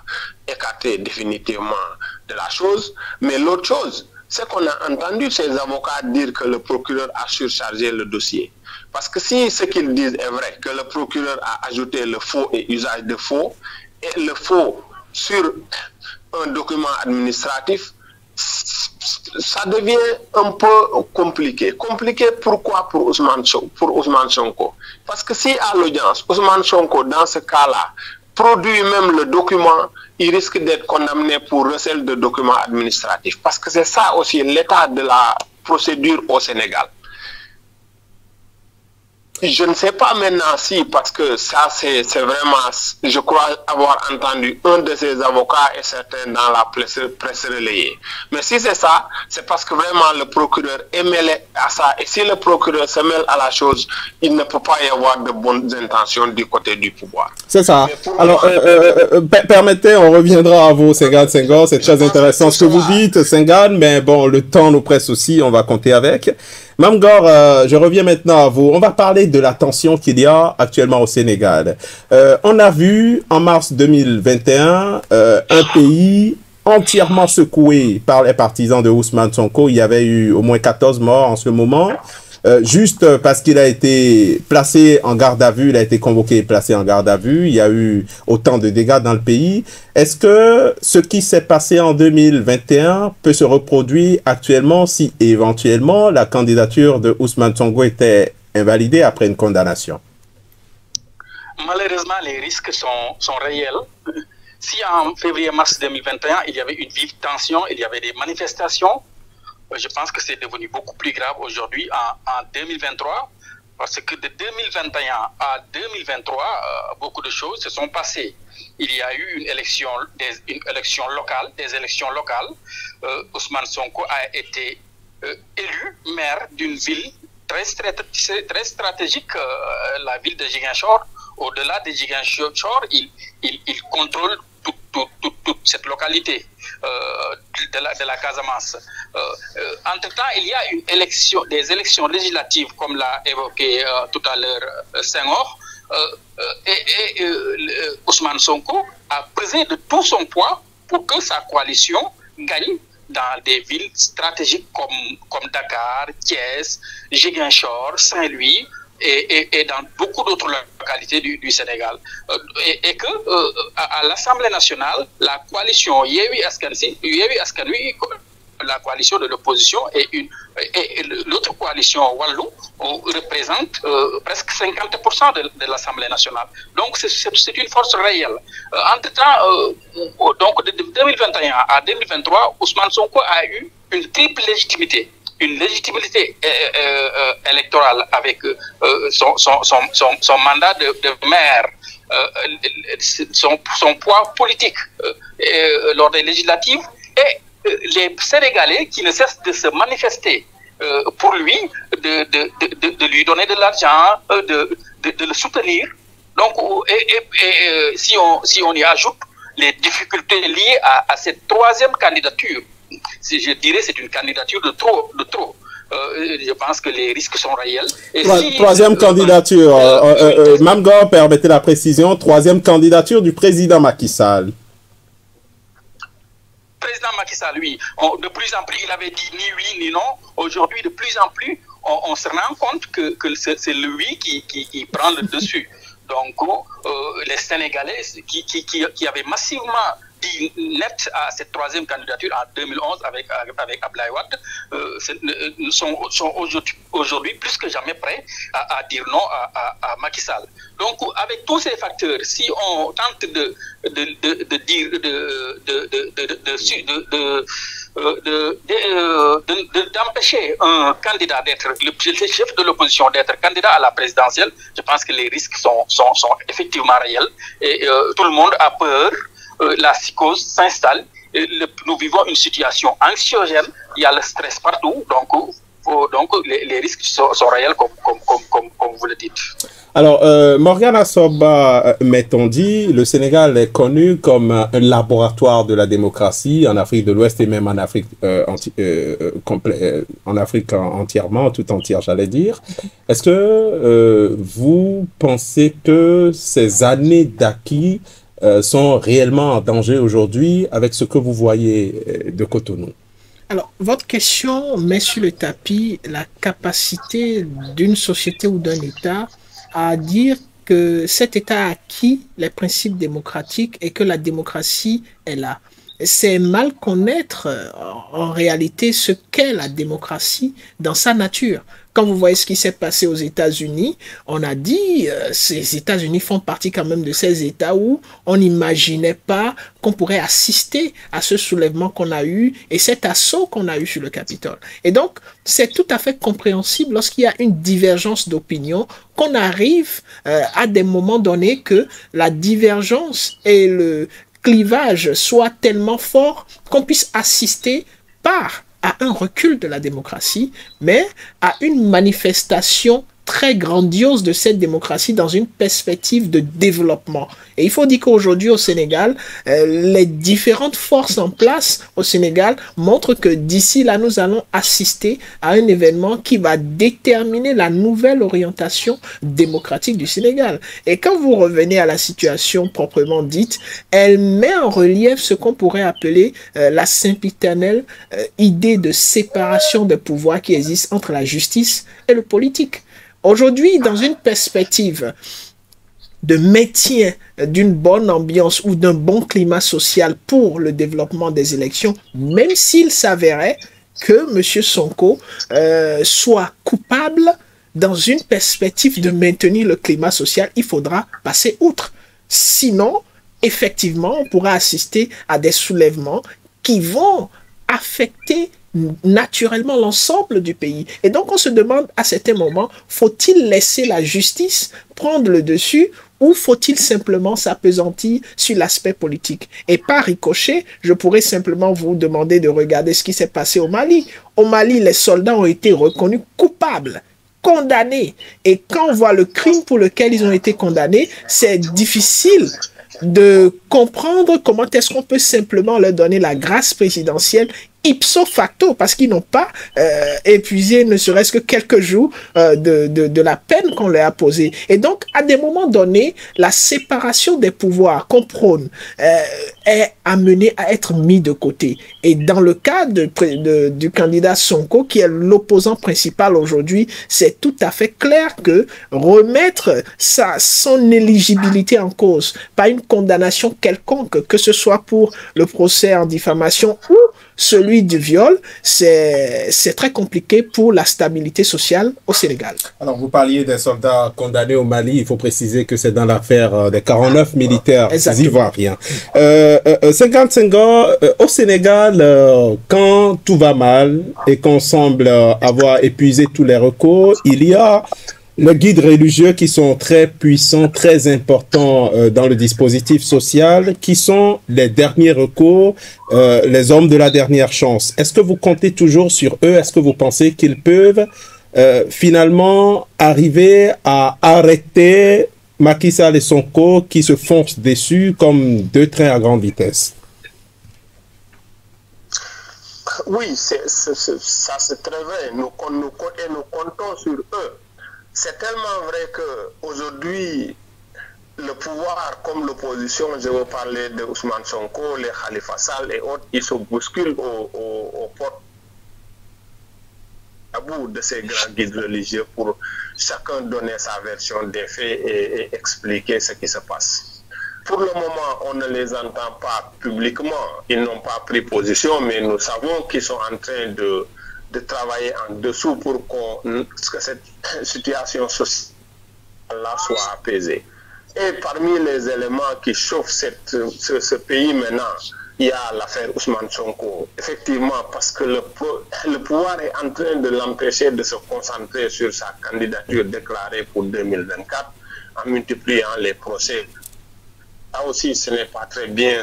écarté définitivement de la chose. Mais l'autre chose, c'est qu'on a entendu ces avocats dire que le procureur a surchargé le dossier. Parce que si ce qu'ils disent est vrai, que le procureur a ajouté le faux et usage de faux, et le faux sur un document administratif, ça devient un peu compliqué. Compliqué pourquoi pour Ousmane, pour Ousmane Sonko? Parce que si à l'audience, Ousmane Sonko, dans ce cas-là, produit même le document, il risque d'être condamné pour recel de documents administratifs. Parce que c'est ça aussi l'état de la procédure au Sénégal. Je ne sais pas maintenant si, parce que ça, c'est vraiment, je crois avoir entendu un de ses avocats et certains dans la presse, presse relayée. Mais si c'est ça, c'est parce que vraiment le procureur est mêlé à ça. Et si le procureur se mêle à la chose, il ne peut pas y avoir de bonnes intentions du côté du pouvoir. C'est ça. Alors, euh, euh, euh, permettez, on reviendra à vous, Sengan Senghor. C'est très intéressant ce que vous dites, Sengan, mais bon, le temps nous presse aussi, on va compter avec. Mamgor, euh, je reviens maintenant à vous. On va parler de la tension qu'il y a actuellement au Sénégal. Euh, on a vu en mars 2021 euh, un pays entièrement secoué par les partisans de Ousmane Sonko. Il y avait eu au moins 14 morts en ce moment. Euh, juste parce qu'il a été placé en garde à vue, il a été convoqué et placé en garde à vue, il y a eu autant de dégâts dans le pays. Est-ce que ce qui s'est passé en 2021 peut se reproduire actuellement si éventuellement la candidature de Ousmane Sonko était invalidée après une condamnation? Malheureusement, les risques sont, sont réels. Si en février-mars 2021, il y avait une vive tension, il y avait des manifestations, je pense que c'est devenu beaucoup plus grave aujourd'hui en, 2023 parce que de 2021 à 2023, euh, beaucoup de choses se sont passées. Il y a eu une élection, des, une élection locale, des élections locales. Euh, Ousmane Sonko a été euh, élu maire d'une ville très, très, stratégique, la ville de Giguinchor. Au-delà de Giguinchor, il, il, il contrôle toute, cette localité euh, de, la, de la Casamance. Euh, euh, entre-temps, il y a une élection, des élections législatives, comme l'a évoqué tout à l'heure Senghor, et, et Ousmane Sonko a pesé de tout son poids pour que sa coalition gagne dans des villes stratégiques comme, comme Dakar, Thiès, Giguinchor, Saint-Louis, et, dans beaucoup d'autres localités du, Sénégal. Euh, et, que euh, à, l'Assemblée nationale, la coalition Yewi Askanui, la coalition de l'opposition et, et, l'autre coalition Wallou représente euh, presque 50% de, l'Assemblée nationale. Donc c'est une force réelle. Entre-temps, donc de 2021 à 2023, Ousmane Sonko a eu une triple légitimité une légitimité euh, euh, euh, électorale avec son, son, son, son, mandat de, maire, son, poids politique lors des législatives et les Sénégalais qui ne cessent de se manifester pour lui, de, de, de, lui donner de l'argent, de, de, le soutenir. Donc, et, et, si, on, si on y ajoute les difficultés liées à cette troisième candidature, je dirais c'est une candidature de trop. De trop. Euh, je pense que les risques sont réels. troisième euh, candidature, euh, Mamgor, permettez la précision, troisième candidature du président Macky Sall. Président Macky Sall, oui. de plus en plus, il avait dit ni oui ni non. Aujourd'hui, de plus en plus, on, se rend compte que, que c'est lui qui, qui, qui, prend le dessus. Donc, les Sénégalais qui, qui, qui, avaient massivement dit net à cette troisième candidature en 2011 avec, avec Ablaï euh, sont, sont aujourd'hui plus que jamais prêts à, dire non à, à, Macky Sall. Donc, avec tous ces facteurs, si on tente de, de, de, dire, de d'empêcher un candidat d'être le chef de l'opposition d'être candidat à la présidentielle, je pense que les risques sont, sont, sont effectivement réels et tout le monde a peur, la psychose s'installe. Nous vivons une situation anxiogène, il y a le stress partout, donc donc les, risques sont, réels comme, comme, vous le dites. Alors, euh, Morgana Soba, euh, mettons dit, le Sénégal est connu comme un laboratoire de la démocratie en Afrique de l'Ouest et même en Afrique, euh, en Afrique entièrement, tout entière, j'allais dire. Est-ce que vous pensez que ces années d'acquis sont réellement en danger aujourd'hui avec ce que vous voyez de Cotonou alors, votre question met sur le tapis la capacité d'une société ou d'un État à dire que cet État a acquis les principes démocratiques et que la démocratie est là. C'est mal connaître en réalité ce qu'est la démocratie dans sa nature. Quand vous voyez ce qui s'est passé aux États-Unis, on a dit, euh, ces États-Unis font partie quand même de ces États où on n'imaginait pas qu'on pourrait assister à ce soulèvement qu'on a eu et cet assaut qu'on a eu sur le Capitole. Et donc, c'est tout à fait compréhensible lorsqu'il y a une divergence d'opinion qu'on arrive euh, à des moments donnés que la divergence et le clivage soient tellement forts qu'on puisse assister par à un recul de la démocratie, mais à une manifestation très grandiose de cette démocratie dans une perspective de développement. Et il faut dire qu'aujourd'hui au Sénégal, euh, les différentes forces en place au Sénégal montrent que d'ici là, nous allons assister à un événement qui va déterminer la nouvelle orientation démocratique du Sénégal. Et quand vous revenez à la situation proprement dite, elle met en relief ce qu'on pourrait appeler euh, la sempiternelle euh, idée de séparation des pouvoirs qui existe entre la justice et le politique. Aujourd'hui, dans une perspective de maintien d'une bonne ambiance ou d'un bon climat social pour le développement des élections, même s'il s'avérait que M. Sonko euh, soit coupable dans une perspective de maintenir le climat social, il faudra passer outre. Sinon, effectivement, on pourra assister à des soulèvements qui vont affecter naturellement l'ensemble du pays. Et donc on se demande à certains moments, faut-il laisser la justice prendre le dessus ou faut-il simplement s'apesantir sur l'aspect politique? Et par ricochet, je pourrais simplement vous demander de regarder ce qui s'est passé au Mali. Au Mali, les soldats ont été reconnus coupables condamnés. Et quand on voit le crime pour lequel ils ont été condamnés, c'est difficile de comprendre comment est-ce qu'on peut simplement leur donner la grâce présidentielle ipso facto, parce qu'ils n'ont pas euh, épuisé ne serait-ce que quelques jours euh, de, de, de, la peine qu'on leur a posée. Et donc, à des moments donnés, la séparation des pouvoirs qu'on prône euh, est amenée à être mis de côté. Et dans le cas de, de du candidat Sonko, qui est l'opposant principal aujourd'hui, c'est tout à fait clair que remettre sa, son éligibilité en cause par une condamnation quelconque, que ce soit pour le procès en diffamation ou celui du viol, c'est très compliqué pour la stabilité sociale au Sénégal. Alors, vous parliez des soldats condamnés au Mali. Il faut préciser que c'est dans l'affaire euh, des 49 militaires ivoiriens. Euh, euh, 55 ans, euh, au Sénégal, quand tout va mal et qu'on semble avoir épuisé tous les recours, il y a les guides religieux qui sont très puissants, très importants euh, dans le dispositif social, qui sont les derniers recours, euh, les hommes de la dernière chance. Est-ce que vous comptez toujours sur eux? Est-ce que vous pensez qu'ils peuvent euh, finalement arriver à arrêter Macky Sall et Sonko qui se foncent dessus comme deux trains à grande vitesse? Oui, ça c'est très vrai. Nous comptons sur eux c'est tellement vrai que aujourd'hui le pouvoir comme l'opposition, je veux parler de Ousmane Sonko, les Khalifa Sall et autres, ils se bousculent au, au, porte à bout de ces grands guides religieux pour chacun donner sa version des faits et, expliquer ce qui se passe. Pour le moment, on ne les entend pas publiquement. Ils n'ont pas pris position, mais nous savons qu'ils sont en train de, de travailler en dessous pour que cette situation sociale-là soit apaisée. Et parmi les éléments qui chauffent cette, ce, pays maintenant, il y a l'affaire Ousmane Sonko. Effectivement, parce que le, le pouvoir est en train de l'empêcher de se concentrer sur sa candidature déclarée pour 2024 en multipliant les procès. Là aussi, ce n'est pas très bien,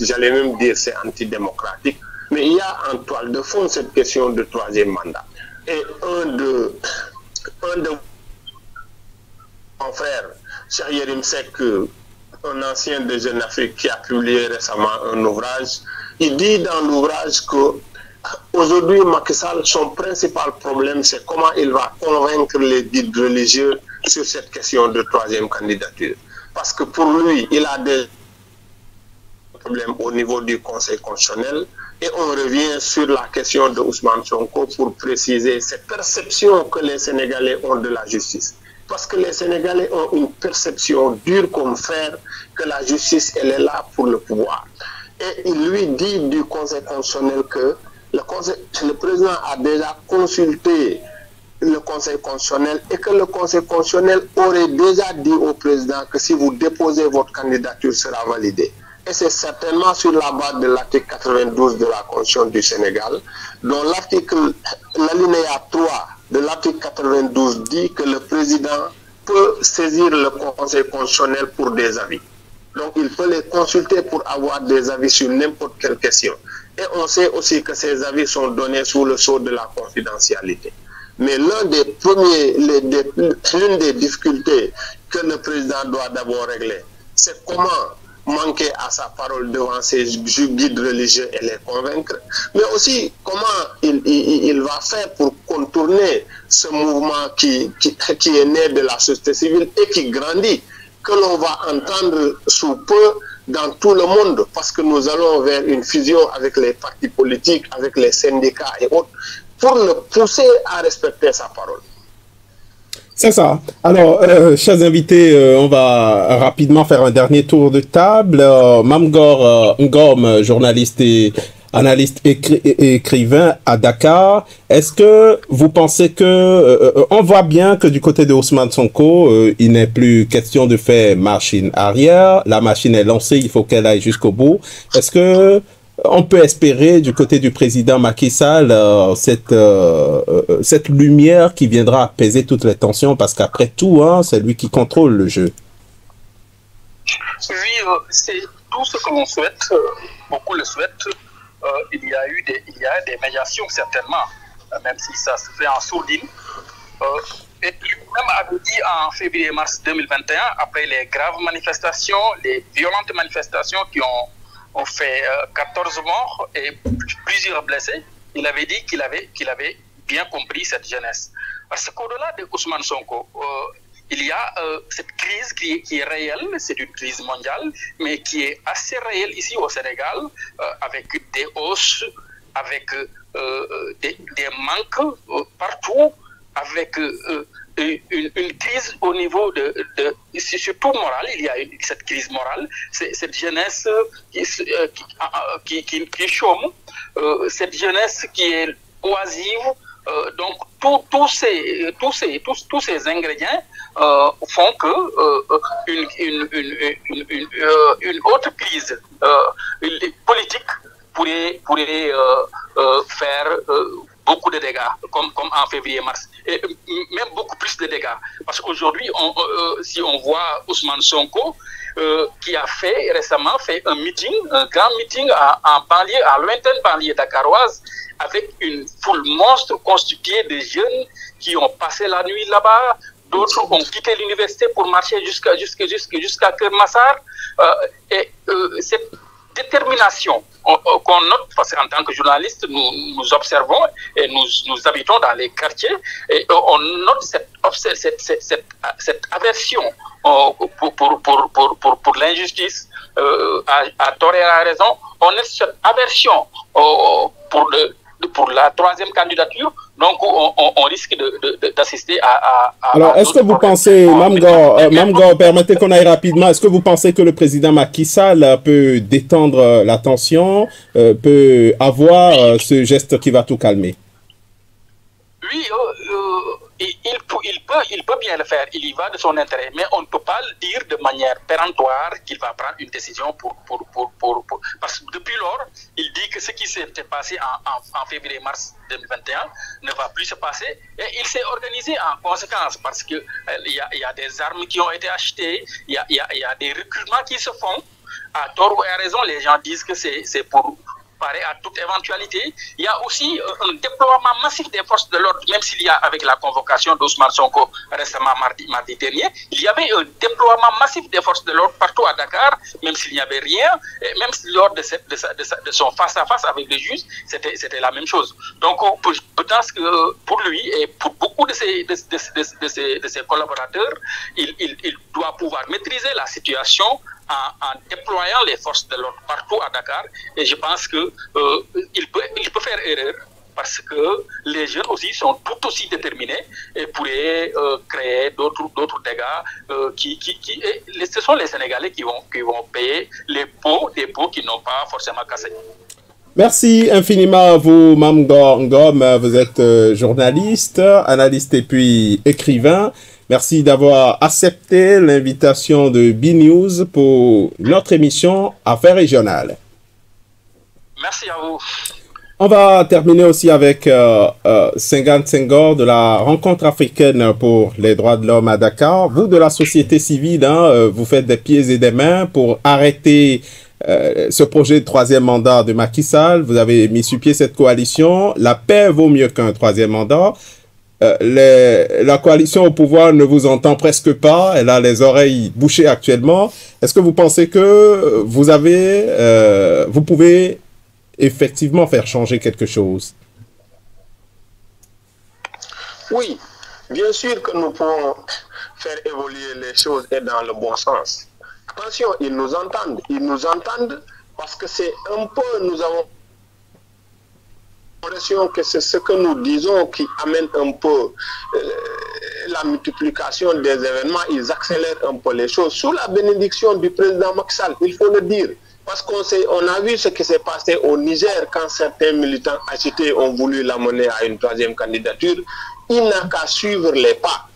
j'allais même dire c'est antidémocratique. Mais il y a en toile de fond cette question de troisième mandat. Et un de, un de mon frère, Yerim Sek, un ancien de Jeune Afrique qui a publié récemment un ouvrage, il dit dans l'ouvrage que aujourd'hui, son principal problème, c'est comment il va convaincre les guides religieux sur cette question de troisième candidature. Parce que pour lui, il a des problèmes au niveau du Conseil constitutionnel. Et on revient sur la question de Ousmane Sonko pour préciser cette perception que les Sénégalais ont de la justice. Parce que les Sénégalais ont une perception dure comme fer que la justice, elle est là pour le pouvoir. Et il lui dit du Conseil constitutionnel que le, le président a déjà consulté le Conseil constitutionnel et que le Conseil constitutionnel aurait déjà dit au président que si vous déposez votre candidature sera validée. Et c'est certainement sur la base de l'article 92 de la Constitution du Sénégal, dont l'article, l'alinéa 3 de l'article 92 dit que le président peut saisir le Conseil constitutionnel pour des avis. Donc il peut les consulter pour avoir des avis sur n'importe quelle question. Et on sait aussi que ces avis sont donnés sous le sceau de la confidentialité. Mais l'un des l'une des difficultés que le président doit d'abord régler, c'est comment manquer à sa parole devant ses guides religieux et les convaincre, mais aussi comment il, il, va faire pour contourner ce mouvement qui, qui, qui, est né de la société civile et qui grandit, que l'on va entendre sous peu dans tout le monde, parce que nous allons vers une fusion avec les partis politiques, avec les syndicats et autres, pour le pousser à respecter sa parole. C'est ça. Alors, euh, chers invités, euh, on va rapidement faire un dernier tour de table. Euh, Mamgor Ngom, journaliste et analyste écrivain à Dakar. Est-ce que vous pensez que on voit bien que du côté de Ousmane Sonko, il n'est plus question de faire machine arrière. La machine est lancée, il faut qu'elle aille jusqu'au bout. Est-ce que on peut espérer du côté du président Macky Sall euh, cette, euh, euh, cette lumière qui viendra apaiser toutes les tensions parce qu'après tout, hein, c'est lui qui contrôle le jeu. Oui, c'est tout ce que l'on souhaite, beaucoup le souhaitent. il y a eu des, il y a des médiations certainement, même si ça se fait en sourdine. et lui-même avait dit en février-mars 2021, après les graves manifestations, les violentes manifestations qui ont ont fait 14 euh, morts et plusieurs blessés. Il avait dit qu'il avait, qu'il avait bien compris cette jeunesse. Parce qu'au-delà de Ousmane Sonko, euh, il y a euh, cette crise qui, qui est réelle, c'est une crise mondiale, mais qui est assez réelle ici au Sénégal, avec des hausses, avec des, manques partout, avec une, crise au niveau de, de surtout morale, il y a cette crise morale, cette jeunesse qui, euh, qui, qui, chôme, euh, cette jeunesse qui est oisive, euh, donc tous ces, tous, ces, tous, tous ces ingrédients euh, font que euh, une, une, autre crise politique pourrait, pourrait faire beaucoup de dégâts, comme, comme en février-mars, et même beaucoup plus de dégâts. Parce qu'aujourd'hui, euh, euh, si on voit Ousmane Sonko, euh, qui a fait récemment fait un meeting, un grand meeting en banlieue, à lointaine banlieue dakaroise, avec une foule monstre constituée de jeunes qui ont passé la nuit là-bas, d'autres ont quitté l'université pour marcher jusqu'à jusqu'à jusqu'à Kermassar. Euh, et euh, détermination qu'on note, parce qu'en tant que journaliste, nous, observons et nous, habitons dans les quartiers, et on note cette, aversion euh, pour, pour, pour, pour, pour l'injustice, euh, à, à tort et à raison, on a cette aversion euh, pour le, pour la troisième candidature. Donc, on, risque d'assister à, Alors, est-ce que vous pensez, Mamgo, permettez qu'on aille rapidement, est-ce que vous pensez que le président Macky Sall peut détendre la tension, peut avoir ce geste qui va tout calmer? Oui, il, peut, il, peut, il peut bien le faire, il y va de son intérêt, mais on ne peut pas le dire de manière péremptoire qu'il va prendre une décision pour, pour, pour, pour, Parce que depuis lors, il dit que ce qui s'est passé en, février-mars 2021 ne va plus se passer. Et il s'est organisé en conséquence parce qu'il euh, il y, a, des armes qui ont été achetées, il y a des recrutements qui se font. À tort ou à raison, les gens disent que c'est pour à toute éventualité. Il y a aussi euh, un déploiement massif des forces de l'ordre, même s'il y a avec la convocation d'Ousmane Sonko récemment mardi, dernier, il y avait un déploiement massif des forces de l'ordre partout à Dakar, même s'il n'y avait rien, même lors de, de, son face-à-face avec les juges, c'était la même chose. Donc, pense que pour lui et pour beaucoup de ses, collaborateurs, il doit pouvoir maîtriser la situation en, déployant les forces de l'ordre partout à Dakar. Et je pense qu'il euh, peut, il peut faire erreur parce que les jeunes aussi sont tout aussi déterminés et pourraient euh, créer d'autres dégâts euh, qui, qui, qui et ce sont les Sénégalais qui vont, qui vont payer les pots, des pots qui n'ont pas forcément cassé. Merci infiniment à vous, Mam Ngom. Vous êtes journaliste, analyste et puis écrivain. Merci d'avoir accepté l'invitation de B-News pour notre émission Affaires régionales. Merci à vous. On va terminer aussi avec euh, euh, Senghor de la rencontre africaine pour les droits de l'homme à Dakar. Vous de la société civile, hein, euh, vous faites des pieds et des mains pour arrêter euh, ce projet de troisième mandat de Macky Sall. Vous avez mis sur pied cette coalition. La paix vaut mieux qu'un troisième mandat. Euh, la coalition au pouvoir ne vous entend presque pas, elle a les oreilles bouchées actuellement. Est-ce que vous pensez que vous avez, euh, vous pouvez effectivement faire changer quelque chose? Oui, bien sûr que nous pouvons faire évoluer les choses et dans le bon sens. Attention, ils nous entendent, ils nous entendent parce que c'est un peu, nous avons que c'est ce que nous disons qui amène un peu euh, la multiplication des événements, ils accélèrent un peu les choses. Sous la bénédiction du président Maxal, il faut le dire. Parce qu'on on a vu ce qui s'est passé au Niger quand certains militants agités ont voulu l'amener à une troisième candidature. Il n'a qu'à suivre les pas.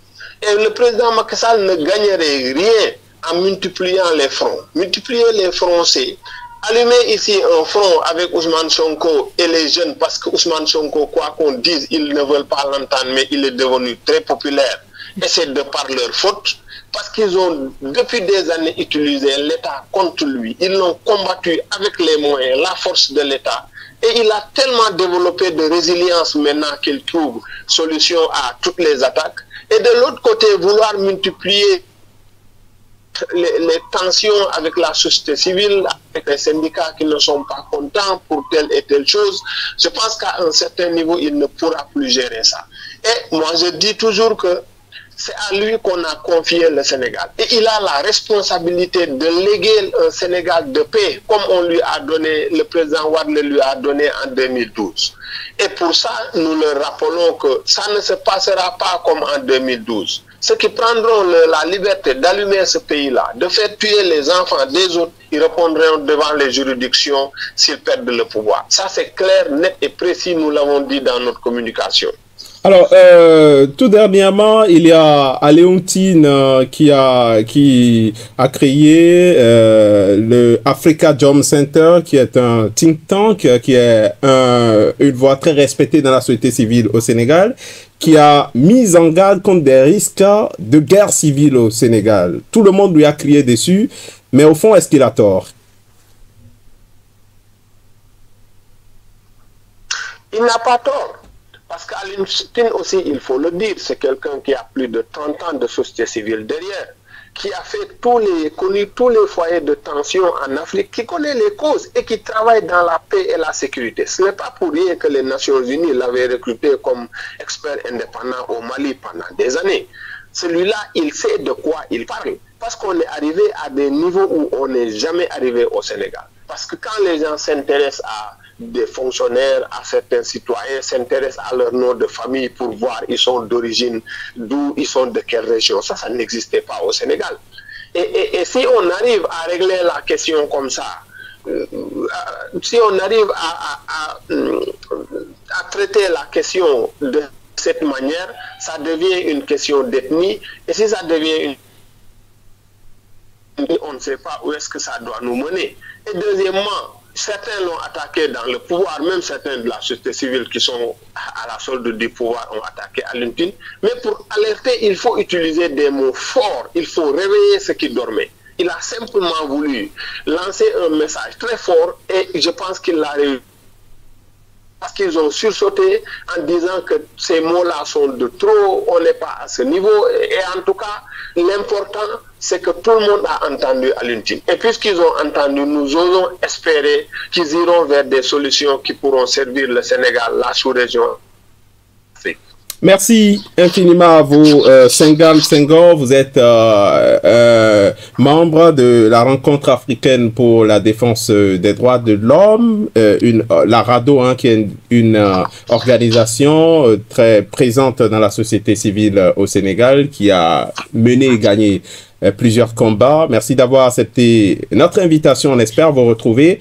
Et le président Macky ne gagnerait rien en multipliant les fronts. Multiplier les fronts, c'est allumer ici un front avec Ousmane Sonko et les jeunes, parce que Ousmane Sonko, quoi qu'on dise, ils ne veulent pas l'entendre, mais il est devenu très populaire. Et c'est de par leur faute, parce qu'ils ont depuis des années utilisé l'État contre lui. Ils l'ont combattu avec les moyens, la force de l'État. Et il a tellement développé de résilience maintenant qu'il trouve solution à toutes les attaques. Et de l'autre côté, vouloir multiplier les, tensions avec la société civile, avec les syndicats qui ne sont pas contents pour telle et telle chose, je pense qu'à un certain niveau, il ne pourra plus gérer ça. Et moi, je dis toujours que c'est à lui qu'on a confié le Sénégal. Et il a la responsabilité de léguer un Sénégal de paix, comme on lui a donné, le président Ouad lui a donné en 2012. Et pour ça, nous le rappelons que ça ne se passera pas comme en 2012 ceux qui prendront la liberté d'allumer ce pays-là, de faire tuer les enfants des autres, ils répondront devant les juridictions s'ils perdent le pouvoir. Ça, c'est clair, net et précis, nous l'avons dit dans notre communication. Alors, euh, tout dernièrement, il y a Aléontine euh, qui, a, qui a créé euh, le Africa Jom Center, qui est un think tank, qui est une voix très respectée dans la société civile au Sénégal, qui a mis en garde contre des risques de guerre civile au Sénégal. Tout le monde lui a crié dessus, mais au fond, est-ce qu'il a tort? Il n'a pas tort. Parce qu'Aline aussi, il faut le dire, c'est quelqu'un qui a plus de 30 ans de société civile derrière qui a fait tous les, connu tous les foyers de tension en Afrique, qui connaît les causes et qui travaille dans la paix et la sécurité. Ce n'est pas pour rien que les Nations Unies l'avaient recruté comme expert indépendant au Mali pendant des années. Celui-là, il sait de quoi il parle. Parce qu'on est arrivé à des niveaux où on n'est jamais arrivé au Sénégal. Parce que quand les gens s'intéressent à des fonctionnaires, à certains citoyens s'intéressent à leur nom de famille pour voir ils sont d'origine, d'où ils sont, de quelle région. Ça, ça n'existait pas au Sénégal. Et, si on arrive à régler la question comme ça, euh, si on arrive à, à, traiter la question de cette manière, ça devient une question d'ethnie. Et si ça devient une on ne sait pas où est-ce que ça doit nous mener. Et deuxièmement, certains l'ont attaqué dans le pouvoir, même certains de la société civile qui sont à la solde du pouvoir ont attaqué à l'intime. Mais pour alerter, il faut utiliser des mots forts. Il faut réveiller ceux qui dormaient. Il a simplement voulu lancer un message très fort et je pense qu'il l'a réussi parce qu'ils ont sursauté en disant que ces mots-là sont de trop, on n'est pas à ce niveau. Et en tout cas, l'important, c'est que tout le monde a entendu à l'intime. Et puisqu'ils ont entendu, nous osons espérer qu'ils iront vers des solutions qui pourront servir le Sénégal, la sous-région Merci infiniment à vous, euh, Senghal Senghor. Vous êtes euh, euh, membre de la rencontre africaine pour la défense des droits de l'homme, une la RADO, hein, qui est une, organisation très présente dans la société civile au Sénégal, qui a mené et gagné plusieurs combats. Merci d'avoir accepté notre invitation. On espère vous retrouver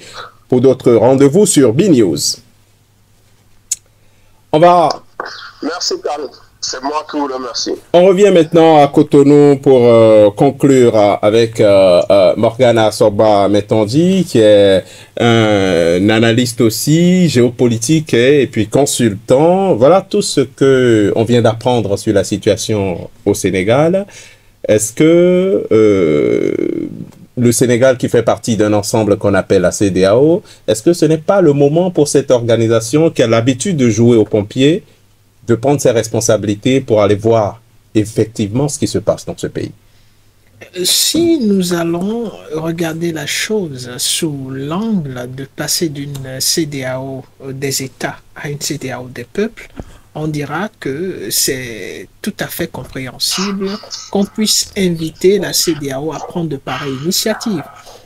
pour d'autres rendez-vous sur B-News. On va Merci, Carl. C'est moi qui vous remercie. On revient maintenant à Cotonou pour euh, conclure euh, avec euh, Morgana Sorba Metondi, qui est un, analyste aussi, géopolitique et, puis consultant. Voilà tout ce que on vient d'apprendre sur la situation au Sénégal. Est-ce que le Sénégal qui fait partie d'un ensemble qu'on appelle la CDAO, est-ce que ce n'est pas le moment pour cette organisation qui a l'habitude de jouer aux pompiers de prendre ses responsabilités pour aller voir effectivement ce qui se passe dans ce pays? Si nous allons regarder la chose sous l'angle de passer d'une CDAO des États à une CDAO des peuples, on dira que c'est tout à fait compréhensible qu'on puisse inviter la CDAO à prendre de pareilles initiatives.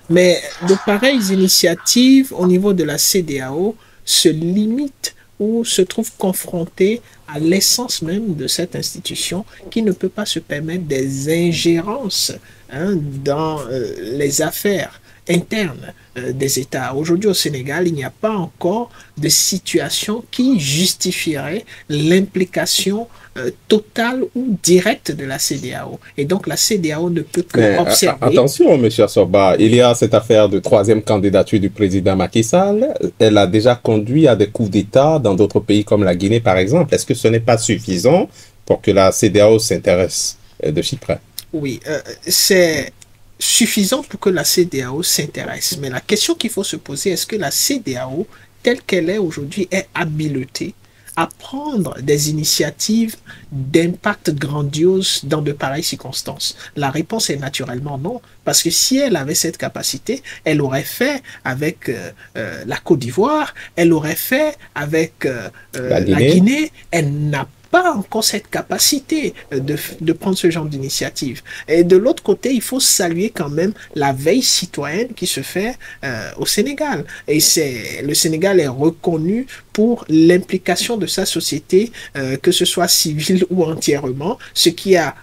Mais de pareilles initiatives au niveau de la CDAO se limitent ou se trouvent confrontées à l'essence même de cette institution qui ne peut pas se permettre des ingérences hein, dans euh, les affaires internes des États. Aujourd'hui au Sénégal, il n'y a pas encore de situation qui justifierait l'implication euh, totale ou directe de la CDAO. Et donc la CDAO ne peut que observer. Attention, M. Sorba, il y a cette affaire de troisième candidature du président Macky Sall. Elle a déjà conduit à des coups d'État dans d'autres pays comme la Guinée, par exemple. Est-ce que ce n'est pas suffisant pour que la CDAO s'intéresse euh, de Chypre? Oui, euh, c'est suffisant pour que la CDAO s'intéresse. Mais la question qu'il faut se poser, est-ce que la CDAO, telle qu'elle est aujourd'hui, est habilitée à prendre des initiatives d'impact grandiose dans de pareilles circonstances? La réponse est naturellement non, parce que si elle avait cette capacité, elle aurait fait avec euh, euh, la Côte d'Ivoire, elle aurait fait avec euh, la Guinée, la Guinée. Elle n'a pas encore cette capacité euh, de, de prendre ce genre d'initiative. Et de l'autre côté, il faut saluer quand même la veille citoyenne qui se fait euh, au Sénégal. Et c'est le Sénégal est reconnu pour l'implication de sa société, euh, que ce soit civile ou entièrement, ce qui a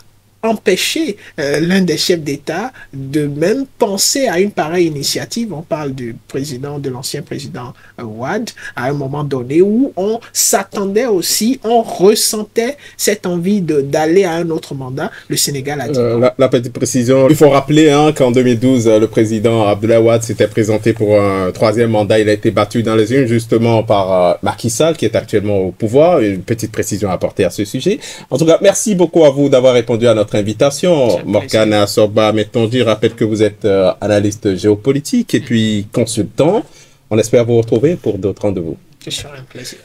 empêcher euh, l'un des chefs d'État de même penser à une pareille initiative. On parle du président, de l'ancien président euh, Ouad, à un moment donné où on s'attendait aussi, on ressentait cette envie d'aller à un autre mandat. Le Sénégal a dit euh, la, petite précision, il faut rappeler hein, qu'en 2012, le président Abdoulaye Ouad s'était présenté pour un troisième mandat. Il a été battu dans les unes justement par Macky Sall, qui est actuellement au pouvoir. Une petite précision à apporter à ce sujet. En tout cas, merci beaucoup à vous d'avoir répondu à notre invitation. Morgana Sorba dit rappelle que vous êtes euh, analyste géopolitique et puis consultant. On espère vous retrouver pour d'autres rendez-vous. Ce sera un plaisir.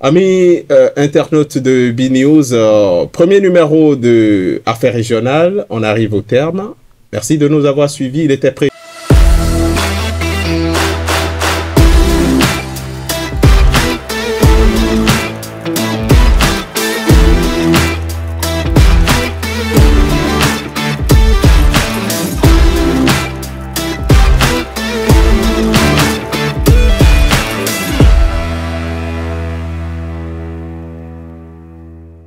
Amis euh, internautes de B-News, euh, premier numéro de Affaires régionales, on arrive au terme. Merci de nous avoir suivis. Il était prêt.